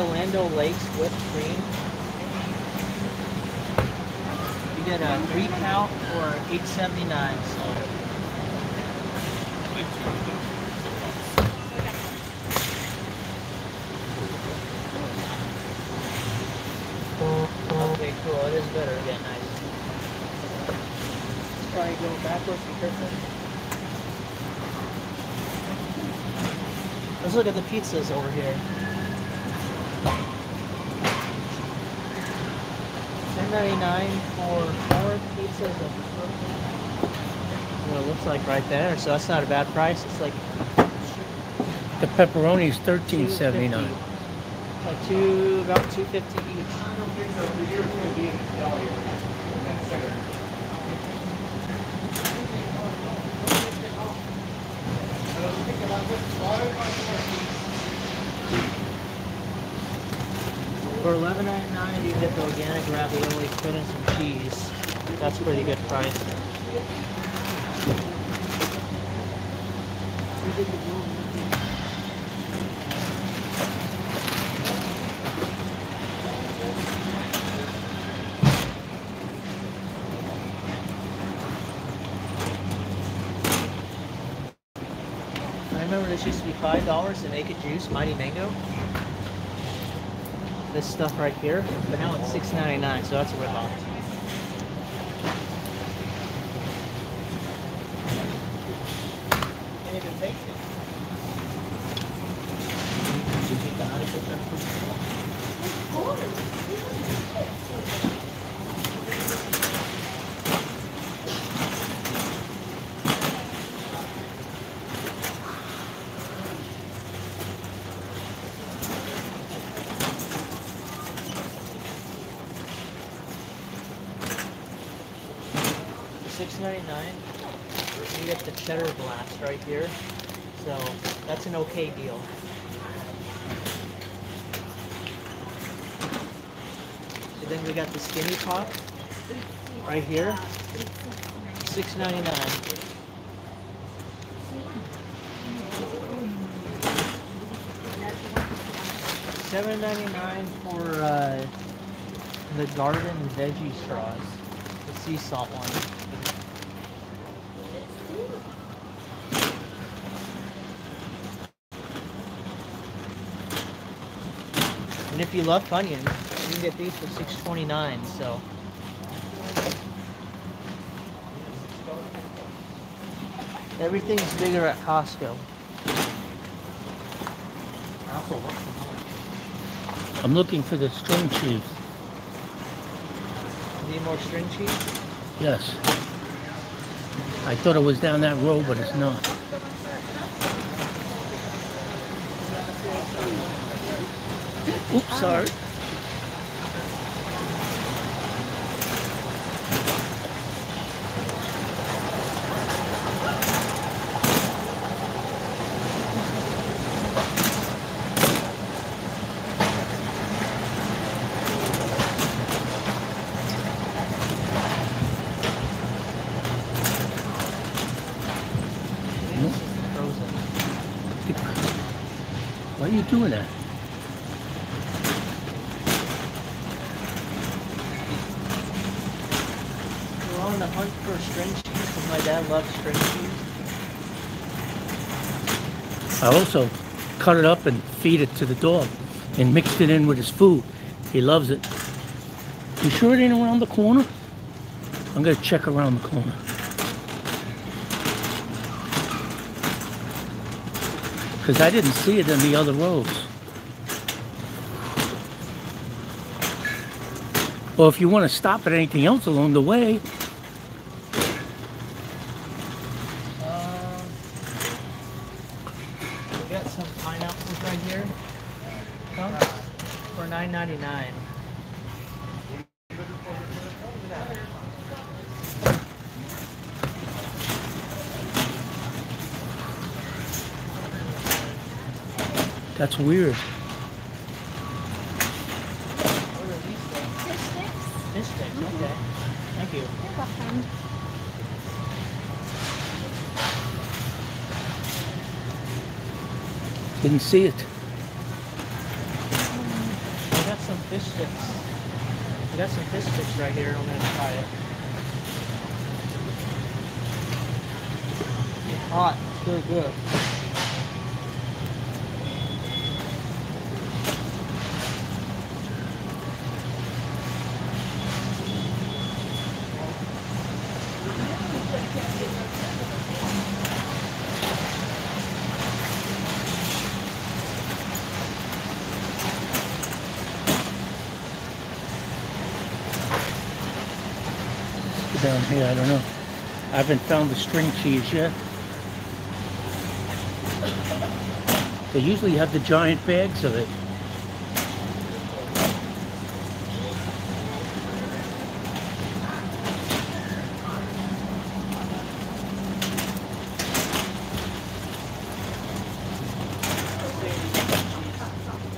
Land O'Lakes whipped cream? You get a three count for eight seventy nine. So okay, cool. It is better. Yeah, nice. Let's probably go backwards. Be careful. Let's look at the pizzas over here. Ten ninety nine for four pizzas of what it looks like right there. So that's not a bad price. It's like The pepperoni is thirteen seventy nine. $2.50. Like two about two fifty each. For eleven ninety nine, you get the organic ravioli, put in some cheese. That's pretty good price. I remember this used to be five dollars to make a juice, Mighty Mango. This stuff right here, but now it's six ninety nine, so that's a rip off. Six ninety nine. You get the cheddar blast right here, so that's an okay deal. And then we got the skinny pop right here, six ninety nine. Seven ninety nine for uh, the garden veggie straws, the sea salt one. And if you love can get these for six twenty nine. So everything's bigger at Costco. I'm looking for the string cheese. Need more string cheese? Yes. I thought it was down that road, but it's not. Oops, sorry. Frozen. Why are you doing that? We're on the hunt for string cheese because my dad loves string cheese. I also cut it up and feed it to the dog and mixed it in with his food. He loves it. You sure it ain't around the corner? I'm gonna check around the corner. Because I didn't see it in the other rows. Well, if you want to stop at anything else along the way, Um, we got some pineapples right here. Come for nine ninety nine. that's weird. What are these things? Fish sticks. Okay. Thank you. Didn't see it. We got some fish sticks. We got some fish sticks right here. I'm gonna try it. It's hot. It's really good. down I don't know. I haven't found the string cheese yet. They usually have the giant bags of it.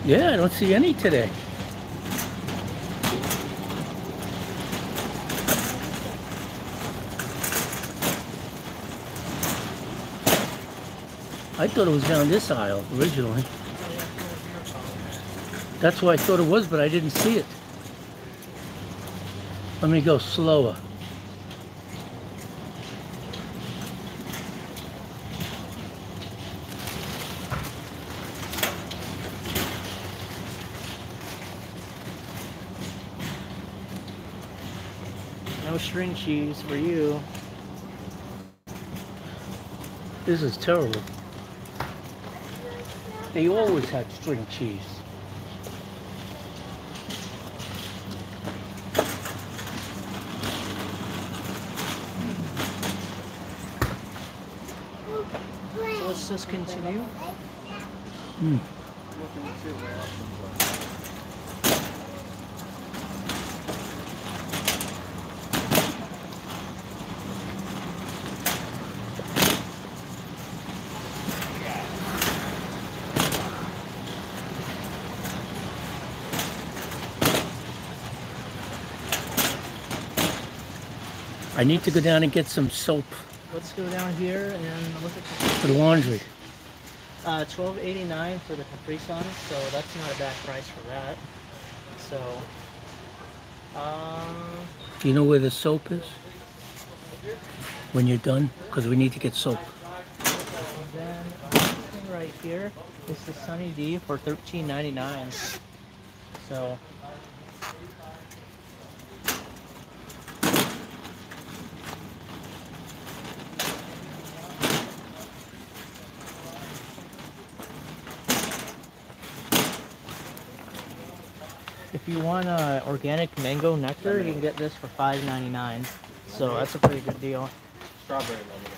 Yeah, I don't see any today. I thought it was down this aisle originally. That's why I thought it was, but I didn't see it. Let me go slower. No string cheese for you. This is terrible. They always had string cheese. Let's just continue. Hmm. I need to go down and get some soap Let's go down here and look at the for the laundry. Uh, twelve eighty nine for the Capri Sun, so that's not a bad price for that. So, um, Do you know where the soap is? When you're done? Because we need to get soap. and then this right here is the Sunny D for thirteen ninety nine. So, you want uh, organic mango nectar, you can get this for five ninety nine. So that's a pretty good deal. Strawberry lemonade.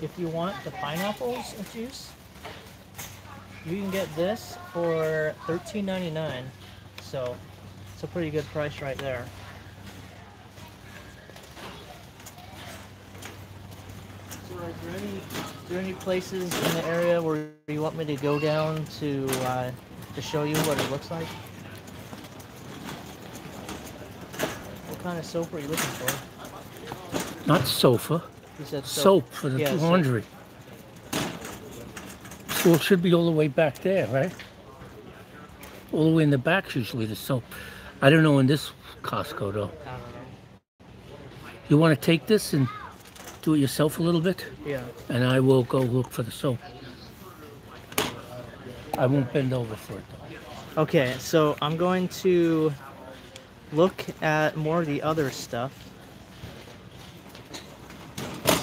If you want the pineapples juice, you can get this for $13.99. So it's a pretty good price right there. So is there any, there any places in the area where you want me to go down to uh, to show you what it looks like? What kind of soap are you looking for? Not sofa, You said soap for the Yeah, soap. laundry. So it should be all the way back there, right? All the way in the back's usually the soap. I don't know in this Costco though. I don't know. You want to take this and do it yourself a little bit? Yeah. And I will go look for the soap. I won't bend over for it though. Okay, so I'm going to look at more of the other stuff.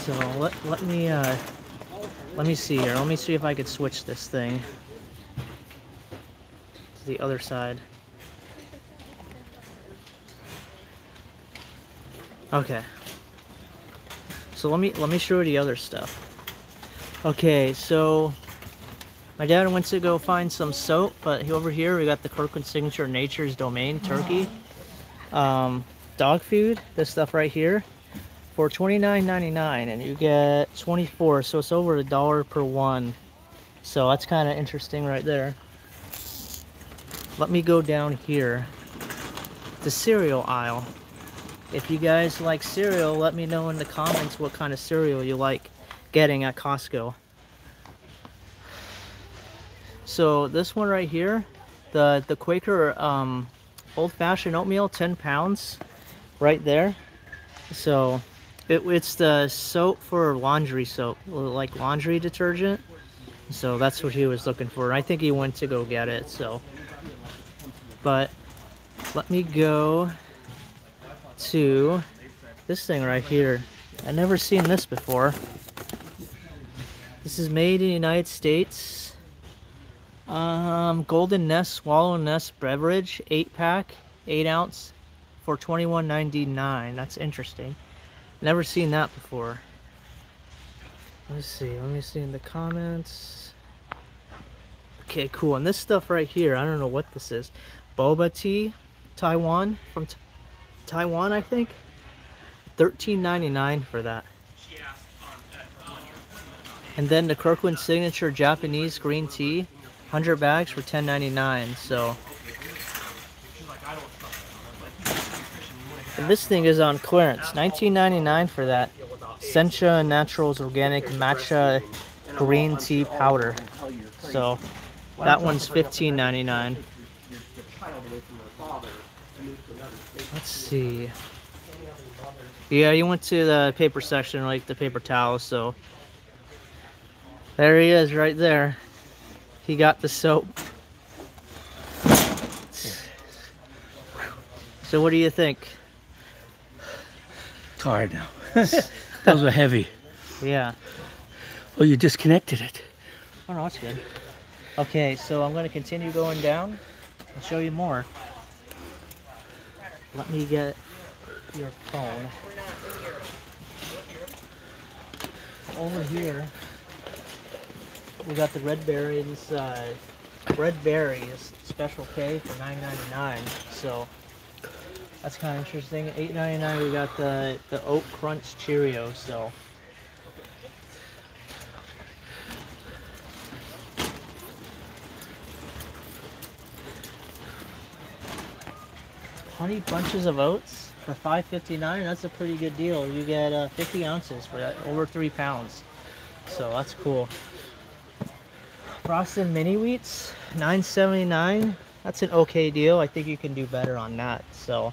So let let me uh let me see here. Let me see if I could switch this thing to the other side. Okay. So let me let me show you the other stuff. Okay, so my dad went to go find some soap, but over here we got the Kirkland Signature Nature's Domain Turkey. Um, dog food, this stuff right here, for $29.99, and you get 24, so it's over a dollar per one. So that's kind of interesting right there. Let me go down here, the cereal aisle. If you guys like cereal, let me know in the comments what kind of cereal you like getting at Costco. So this one right here, the the Quaker um, old fashioned oatmeal, 10 pounds, right there. So it, it's the soap for laundry soap, like laundry detergent. So that's what he was looking for. I think he went to go get it. So, but let me go to this thing right here. I never seen this before. This is made in the United States. Um, Golden Nest Swallow Nest beverage, eight pack, eight ounce, for twenty one ninety nine. That's interesting. Never seen that before. Let's see. Let me see in the comments. Okay, cool. And this stuff right here, I don't know what this is. Boba tea, Taiwan from Taiwan, I think. Thirteen ninety nine for that. And then the Kirkland Signature Japanese green tea, 100 bags for 10.99. So and this thing is on clearance, 19.99 for that. Sencha Naturals Organic Matcha Green Tea Powder. So that one's 15.99. Let's see. Yeah, you went to the paper section, like the paper towels, so there he is right there. He got the soap. So what do you think? It's hard now. Those are heavy. Yeah. Oh, you disconnected it. Oh no, that's good. Okay, so I'm gonna continue going down and show you more. Let me get your phone. Over here, we got the red berries. Red berry is special K for $9.99. So that's kind of interesting. $8.99. We got the the oat crunch Cheerios. So honey bunches of oats for 5.59. That's a pretty good deal. You get uh, 50 ounces for that, over three pounds. So that's cool. Frosted mini wheats, 9.79. That's an okay deal. I think you can do better on that. So.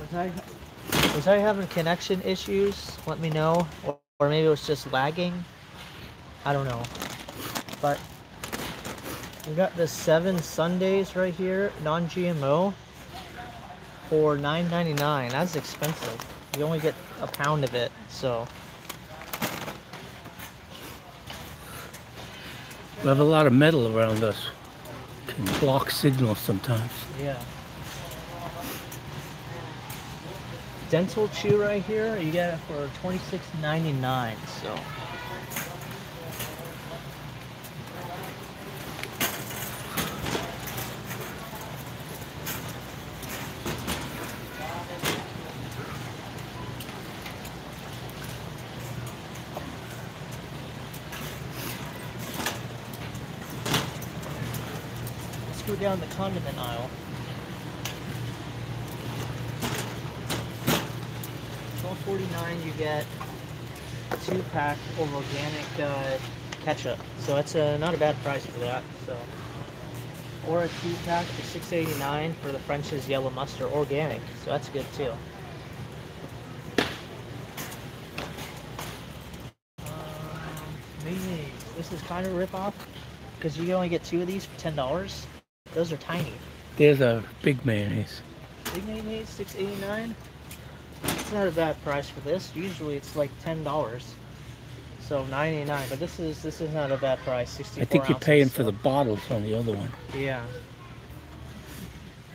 Was I was I having connection issues? Let me know, or, or maybe it was just lagging. I don't know, but we got the seven Sundays right here, non-GMO, for $9.99. That's expensive. You only get a pound of it, so We have a lot of metal around us. Can block signals sometimes. yeah. Dental chew right here, you get it for $26.99. So down the condiment aisle. Twelve forty nine, you get two pack of organic uh, ketchup. So that's uh, not a bad price for that. So, or a two pack for six eighty nine for the French's yellow mustard organic. So that's good too. Um. This is kind of a rip off because you only get two of these for ten dollars. Those are tiny. There's a big mayonnaise. Big mayonnaise, six eighty nine. It's not a bad price for this. Usually it's like ten dollars. So ninety nine. But this is this is not a bad price. Sixty I think you're paying for the bottles on the other one. Yeah.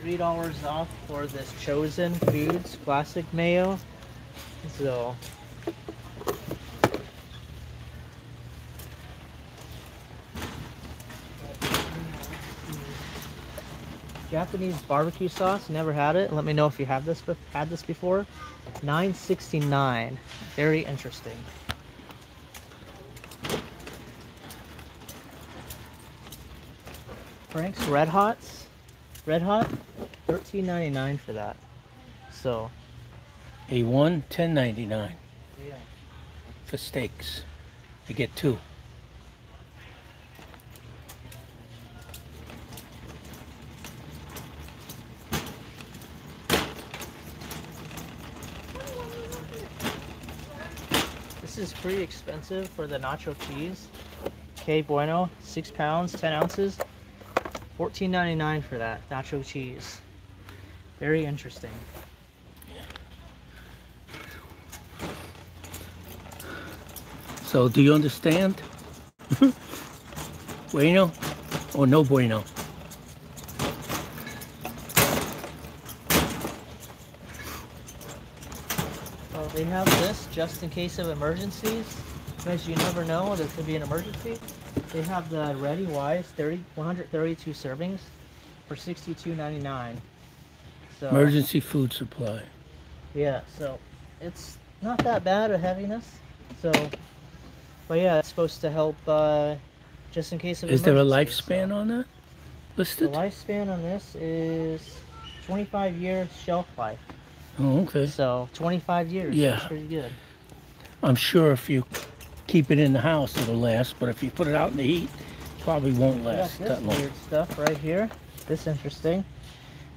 Three dollars off for this chosen foods classic mayo. So Japanese barbecue sauce. Never had it. Let me know if you have this had this before. Nine sixty nine. Very interesting. Frank's Red Hots. Red Hot. Thirteen ninety nine for that. So A1, 10.99 yeah. for steaks. You get two. This is pretty expensive for the nacho cheese. Que Bueno, six pounds, ten ounces, fourteen ninety nine for that nacho cheese. Very interesting. So, do you understand? bueno or no bueno? Well, they have just in case of emergencies, because you never know there could be an emergency. They have the Ready Wise 30, 132 servings for 62.99. So Emergency food supply. yeah, so it's not that bad of heaviness. So, but yeah, it's supposed to help uh, just in case of. Is there a emergencies, so. lifespan on that The lifespan on this is 25 years shelf life. Oh, okay. So 25 years. Yeah. That's pretty good. I'm sure if you keep it in the house, it'll last. But if you put it out in the heat, probably won't last this that long. weird stuff right here. This interesting.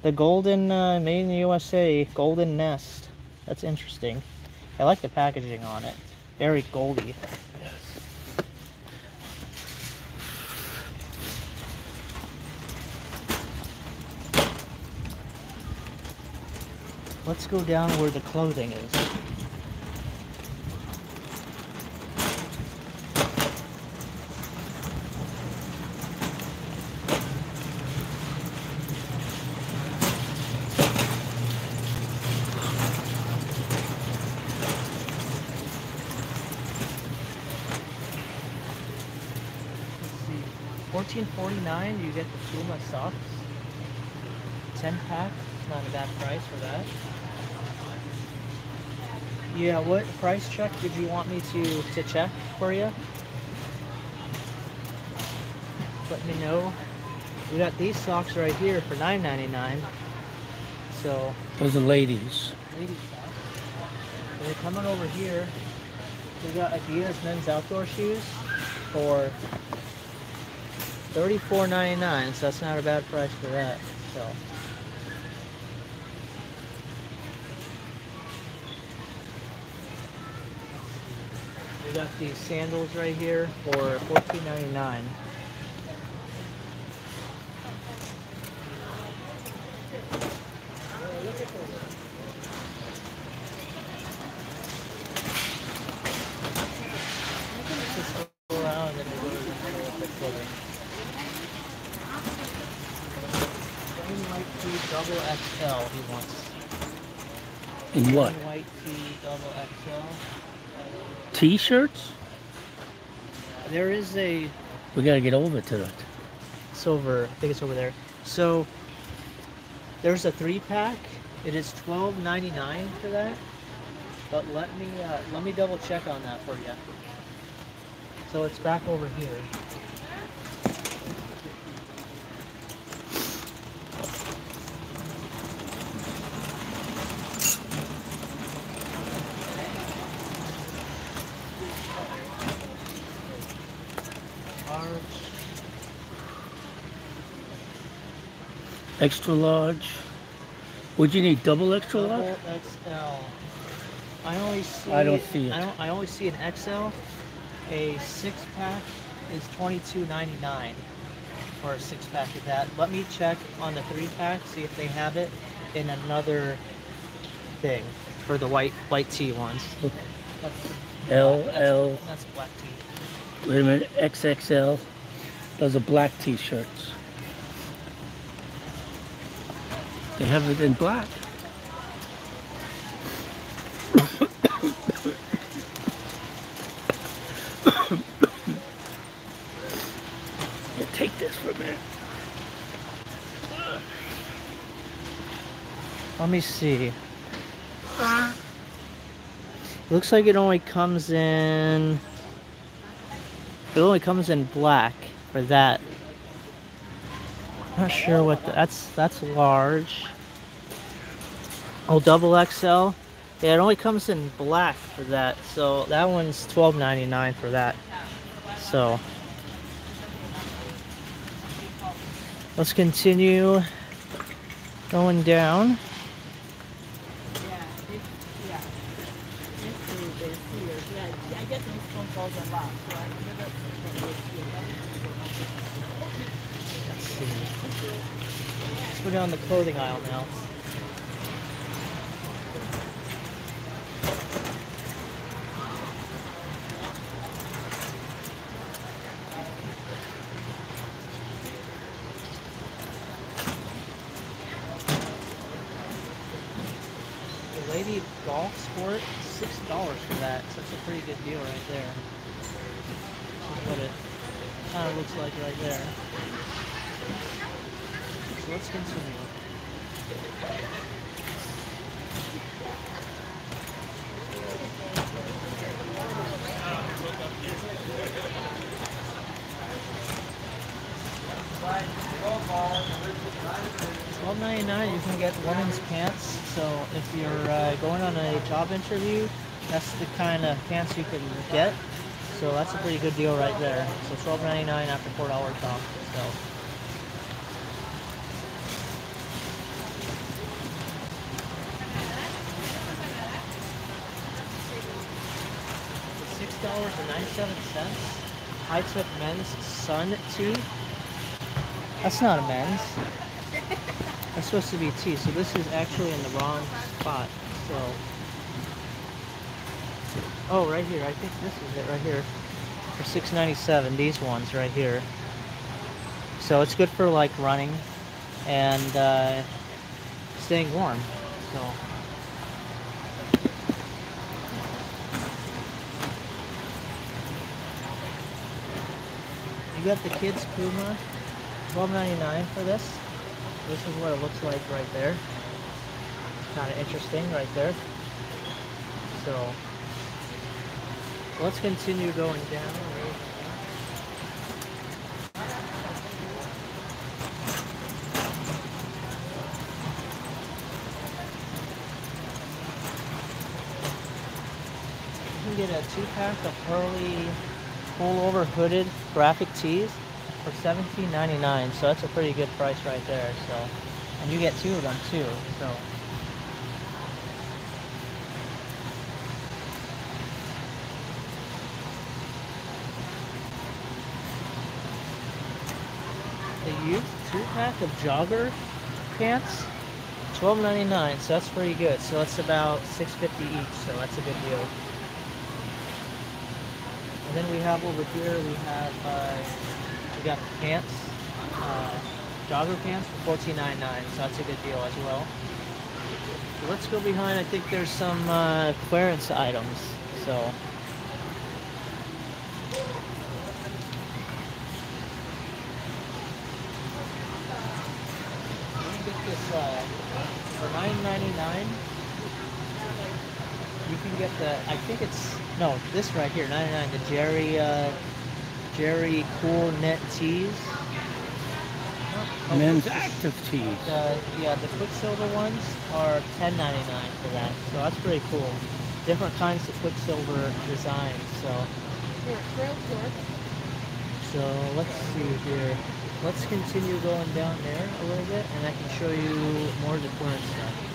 The golden uh, made in the USA golden nest. That's interesting. I like the packaging on it. Very goldy. Yes. Let's go down where the clothing is. 14.49 you get the Puma socks. 10 pack, not a bad price for that. Yeah, what price check did you want me to, to check for you? Let me know. We got these socks right here for $9.99. So those are ladies. Ladies socks. They're coming over here. We got Adidas men's outdoor shoes for $34.99, so that's not a bad price for that. So. We got these sandals right here for $14.99. T-shirts? There is a We gotta get over to that. over. I think it's over there. So there's a three pack. It is twelve ninety nine for that. But let me uh, let me double check on that for you. So it's back over here. Extra large. Would you need double extra large? XL. I only see. I don't see it. I don't. I only see an XL. A six pack is twenty two ninety nine for a six pack of that. Let me check on the three pack, see if they have it in another thing for the white white tee ones. That's, L, that's, L. That's black tee. Wait a minute. XXL. Those are black T-shirts. They have it in black. Take this for a minute. Let me see. Looks like it only comes in. It only comes in black for that. Not sure what the, that's. That's large. Oh, double XL. Yeah, it only comes in black for that. So that one's twelve ninety nine for that. So let's continue going down. clothing aisle now. The Lady Golf Sport, $6 for that. So that's a pretty good deal right there. What it kind of looks like right there. So let's continue. Women's pants. So if you're uh, going on a job interview, that's the kind of pants you can get. So that's a pretty good deal right there. So twelve ninety nine after four dollars off. So. Six dollars and ninety-seven cents. I took men's sun tee. That's not a men's. Supposed to be T, so this is actually in the wrong spot. So, oh, right here. I think this is it right here for 6.97. These ones right here. So it's good for like running and uh, staying warm. So. You got the kids Puma, $12.99 for this. This is what it looks like right there. Kind of interesting right there. So let's continue going down. You can get a two pack of Hurley pullover hooded graphic tees for $17.99 so that's a pretty good price right there so and you get two of them too so. The youth two pack of jogger pants $12.99 so that's pretty good so that's about $6.50 each so that's a good deal. And then we have over here we have uh, pants, uh, jogger pants for $14.99, so that's a good deal as well. So let's go behind. I think there's some uh, clearance items. So. Uh, for $9.99. You can get the. I think it's no this right here, 99. The Jerry. Uh, Jerry Cool Knit Tees. Oh, Men's active tees. The, yeah, the Quiksilver ones are $10.99 for that. So that's pretty cool. Different kinds of Quiksilver designs. So, Here, real short. so let's see here. Let's continue going down there a little bit, and I can show you more of the clearance stuff.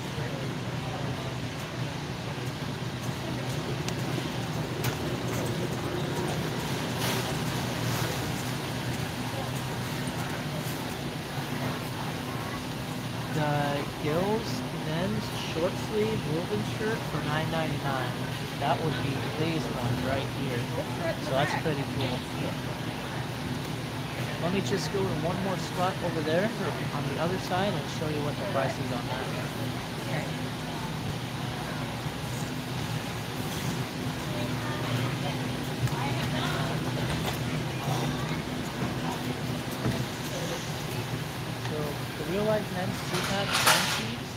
The Gillz men's short sleeve woven shirt for $9.99. That would be these ones right here. So that's pretty cool. Let me just go to one more spot over there on the other side and show you what the price is on that. So the real life men's two pack Frenchies.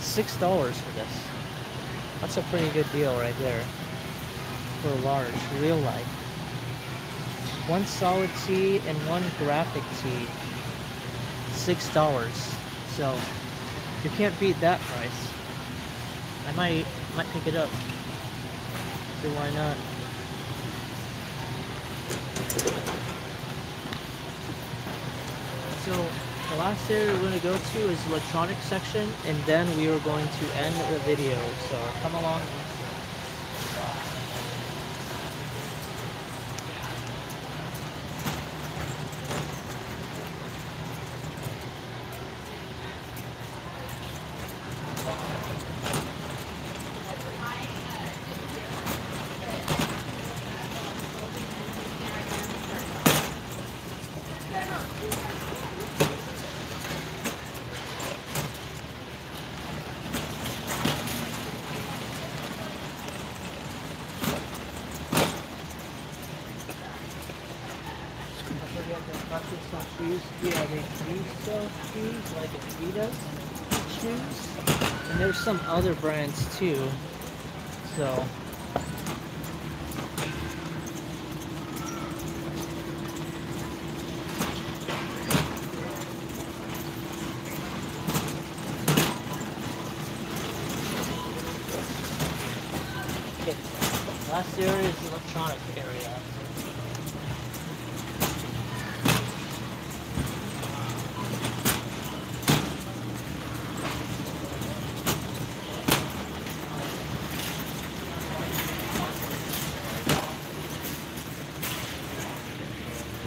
Six dollars for this. That's a pretty good deal right there. For large, real life. One solid tee and one graphic tee. Six dollars. So you can't beat that price. I might might pick it up. So why not? So last area we're going to go to is electronics section, and then we are going to end the video. So come along. Some other brands too. So Okay. Last area is the electronic area.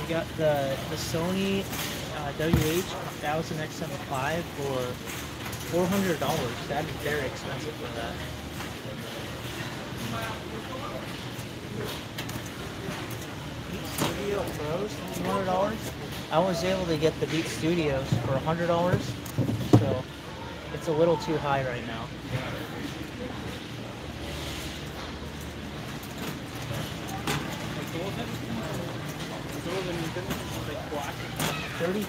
We got the the Sony uh, WH-1000XM5 for four hundred dollars. That'd very expensive for that. Beat Studio Pros, two hundred dollars. I was able to get the Beat Studios for hundred dollars, so it's a little too high right now.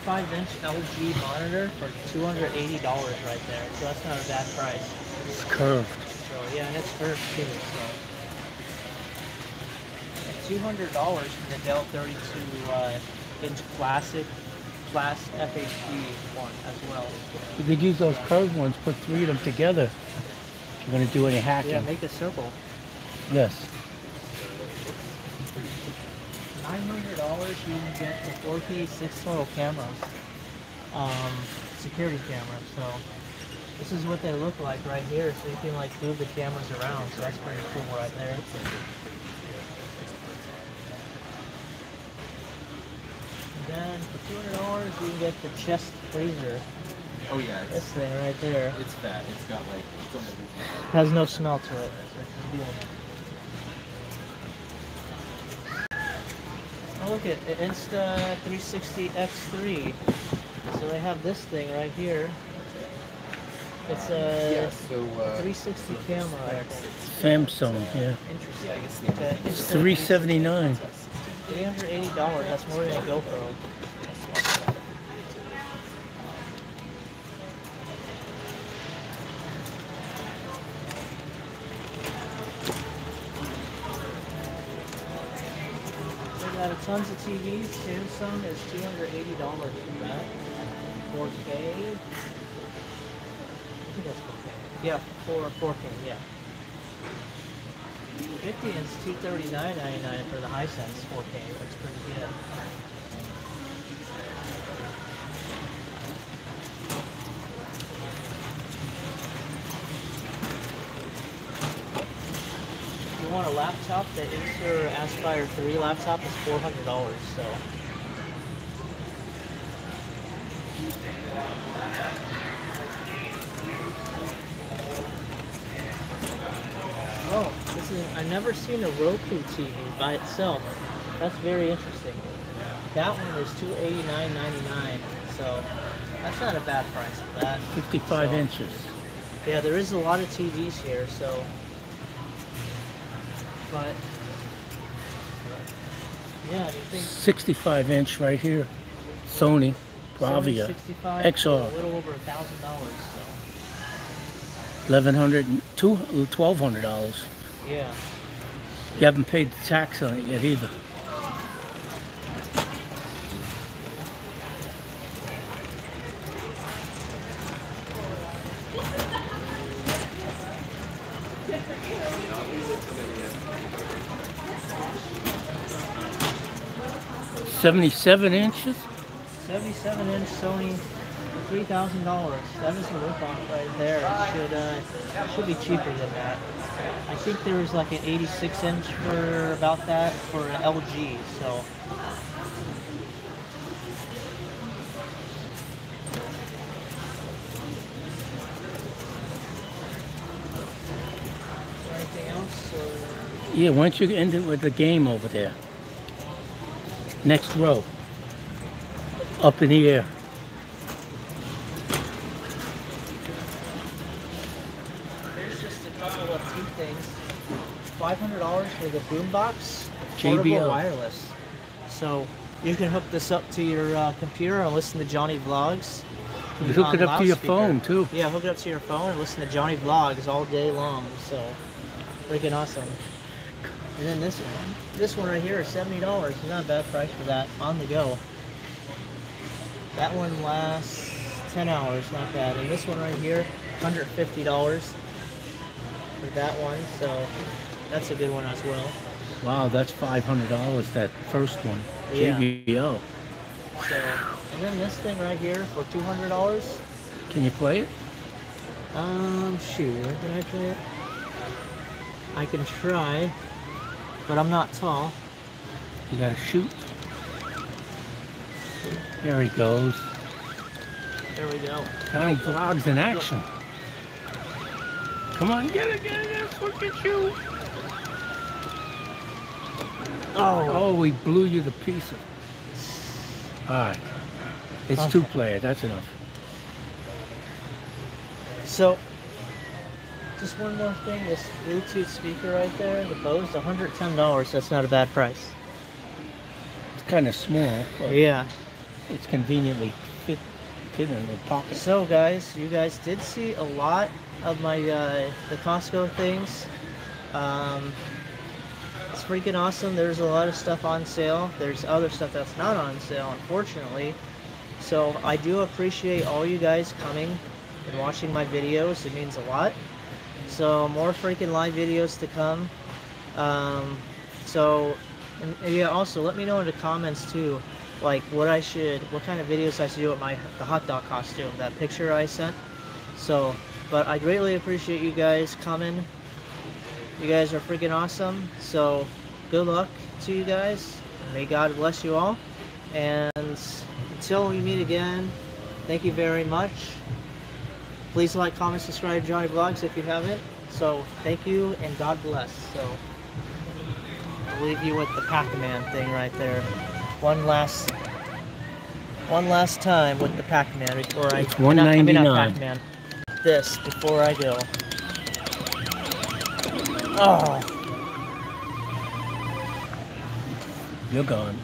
Thirty-five inch LG monitor for two hundred eighty dollars right there, so that's not a bad price. It's curved. So yeah, and it's curved too. So two hundred dollars for the Dell 32 uh, inch classic class FHD one as well. You could use those curved ones, put three of them together. If you're gonna do any hacking. Yeah, make a circle. yes. Nine hundred dollars, you can get the 4K six total cameras, um, security cameras. So this is what they look like right here. So you can like move the cameras around. So that's pretty cool right there. And then for two hundred dollars, you can get the chest freezer. Oh yeah, This thing right there. it's fat. It's got like Has no smell to it. That's look at the Insta 360 X3. So they have this thing right here. It's a yeah. So uh, 360 camera. I. Samsung, yeah. Interesting. yeah, I guess the Okay, It's three seventy nine. $380. That's more than a GoPro. Tons of TVs. Samsung is $280 for that. 4K. I think that's 4K. Yeah, for 4K, yeah. 50 inch 239.99 for the Hisense 4K. That's pretty good. If you want a laptop, the Acer Aspire 3 laptop is $400. So. Oh, this is I've never seen a Roku TV by itself. That's very interesting. That one is two eighty nine ninety nine. So that's not a bad price for that. Fifty five So- inches. Yeah, there is a lot of TVs here, so but yeah, you think Sixty five inch right here. Sony. Bravia. XR. a little over a thousand dollars, so Eleven hundred two twelve hundred dollars. yeah. You haven't paid the tax on it yet either. Seventy-seven inches. 77 inch Sony $3,000. That is a ripoff right there. It should, uh, should be cheaper than that. I think there was like an 86 inch for about that for an LG, so. Anything else? Or... Yeah, why don't you end it with the game over there? Next row. Up in the air. There's just a couple of two things. Five hundred dollars for the boombox, JBL. portable wireless. So You can hook this up to your uh, computer and listen to Johnny Vlogs. You hook it up to your phone too. Yeah, hook it up to your phone and listen to Johnny Vlogs all day long. So, freaking awesome. And then this one, this one right here is seventy dollars. It's Not a bad price for that on the go. That one lasts ten hours, not bad. And this one right here, hundred fifty dollars for that one. So, that's a good one as well. Wow, that's five hundred dollars. That first one. Yeah. JBL. So, and then this thing right here for two hundred dollars. Can you play it? Um, shoot, where can I play it? I can try, but I'm not tall. You gotta shoot. There he goes. There we go. Johnny Vlogs in action. Come on, get it, get it, get it, look at you. Oh, Oh, we blew you to pieces. Alright. It's Okay. two player, that's enough. so just one more thing. This Bluetooth speaker right there, the Bose, $110. That's not a bad price. It's kind of small, but Yeah. it's conveniently fit, fit in the pocket. So guys, you guys did see a lot of my uh, the Costco things. Um, it's freaking awesome. There's a lot of stuff on sale. There's other stuff that's not on sale, unfortunately. So I do appreciate all you guys coming and watching my videos. It means a lot. So more freaking live videos to come. Um, so yeah, also let me know in the comments too, like what I should, what kind of videos I should do with my the hot dog costume, that picture I sent. So, but I greatly appreciate you guys coming. You guys are freaking awesome. So, good luck to you guys. May God bless you all. And until we meet again, thank you very much. Please like, comment, subscribe to Johnny Vlogs if you haven't. So, thank you and God bless. So, I'll leave you with the Pac-Man thing right there. One last, one last time with the Pac-Man before I. It's I mean, not- I mean, not Pac-Man. This before I go. Oh. You're gone.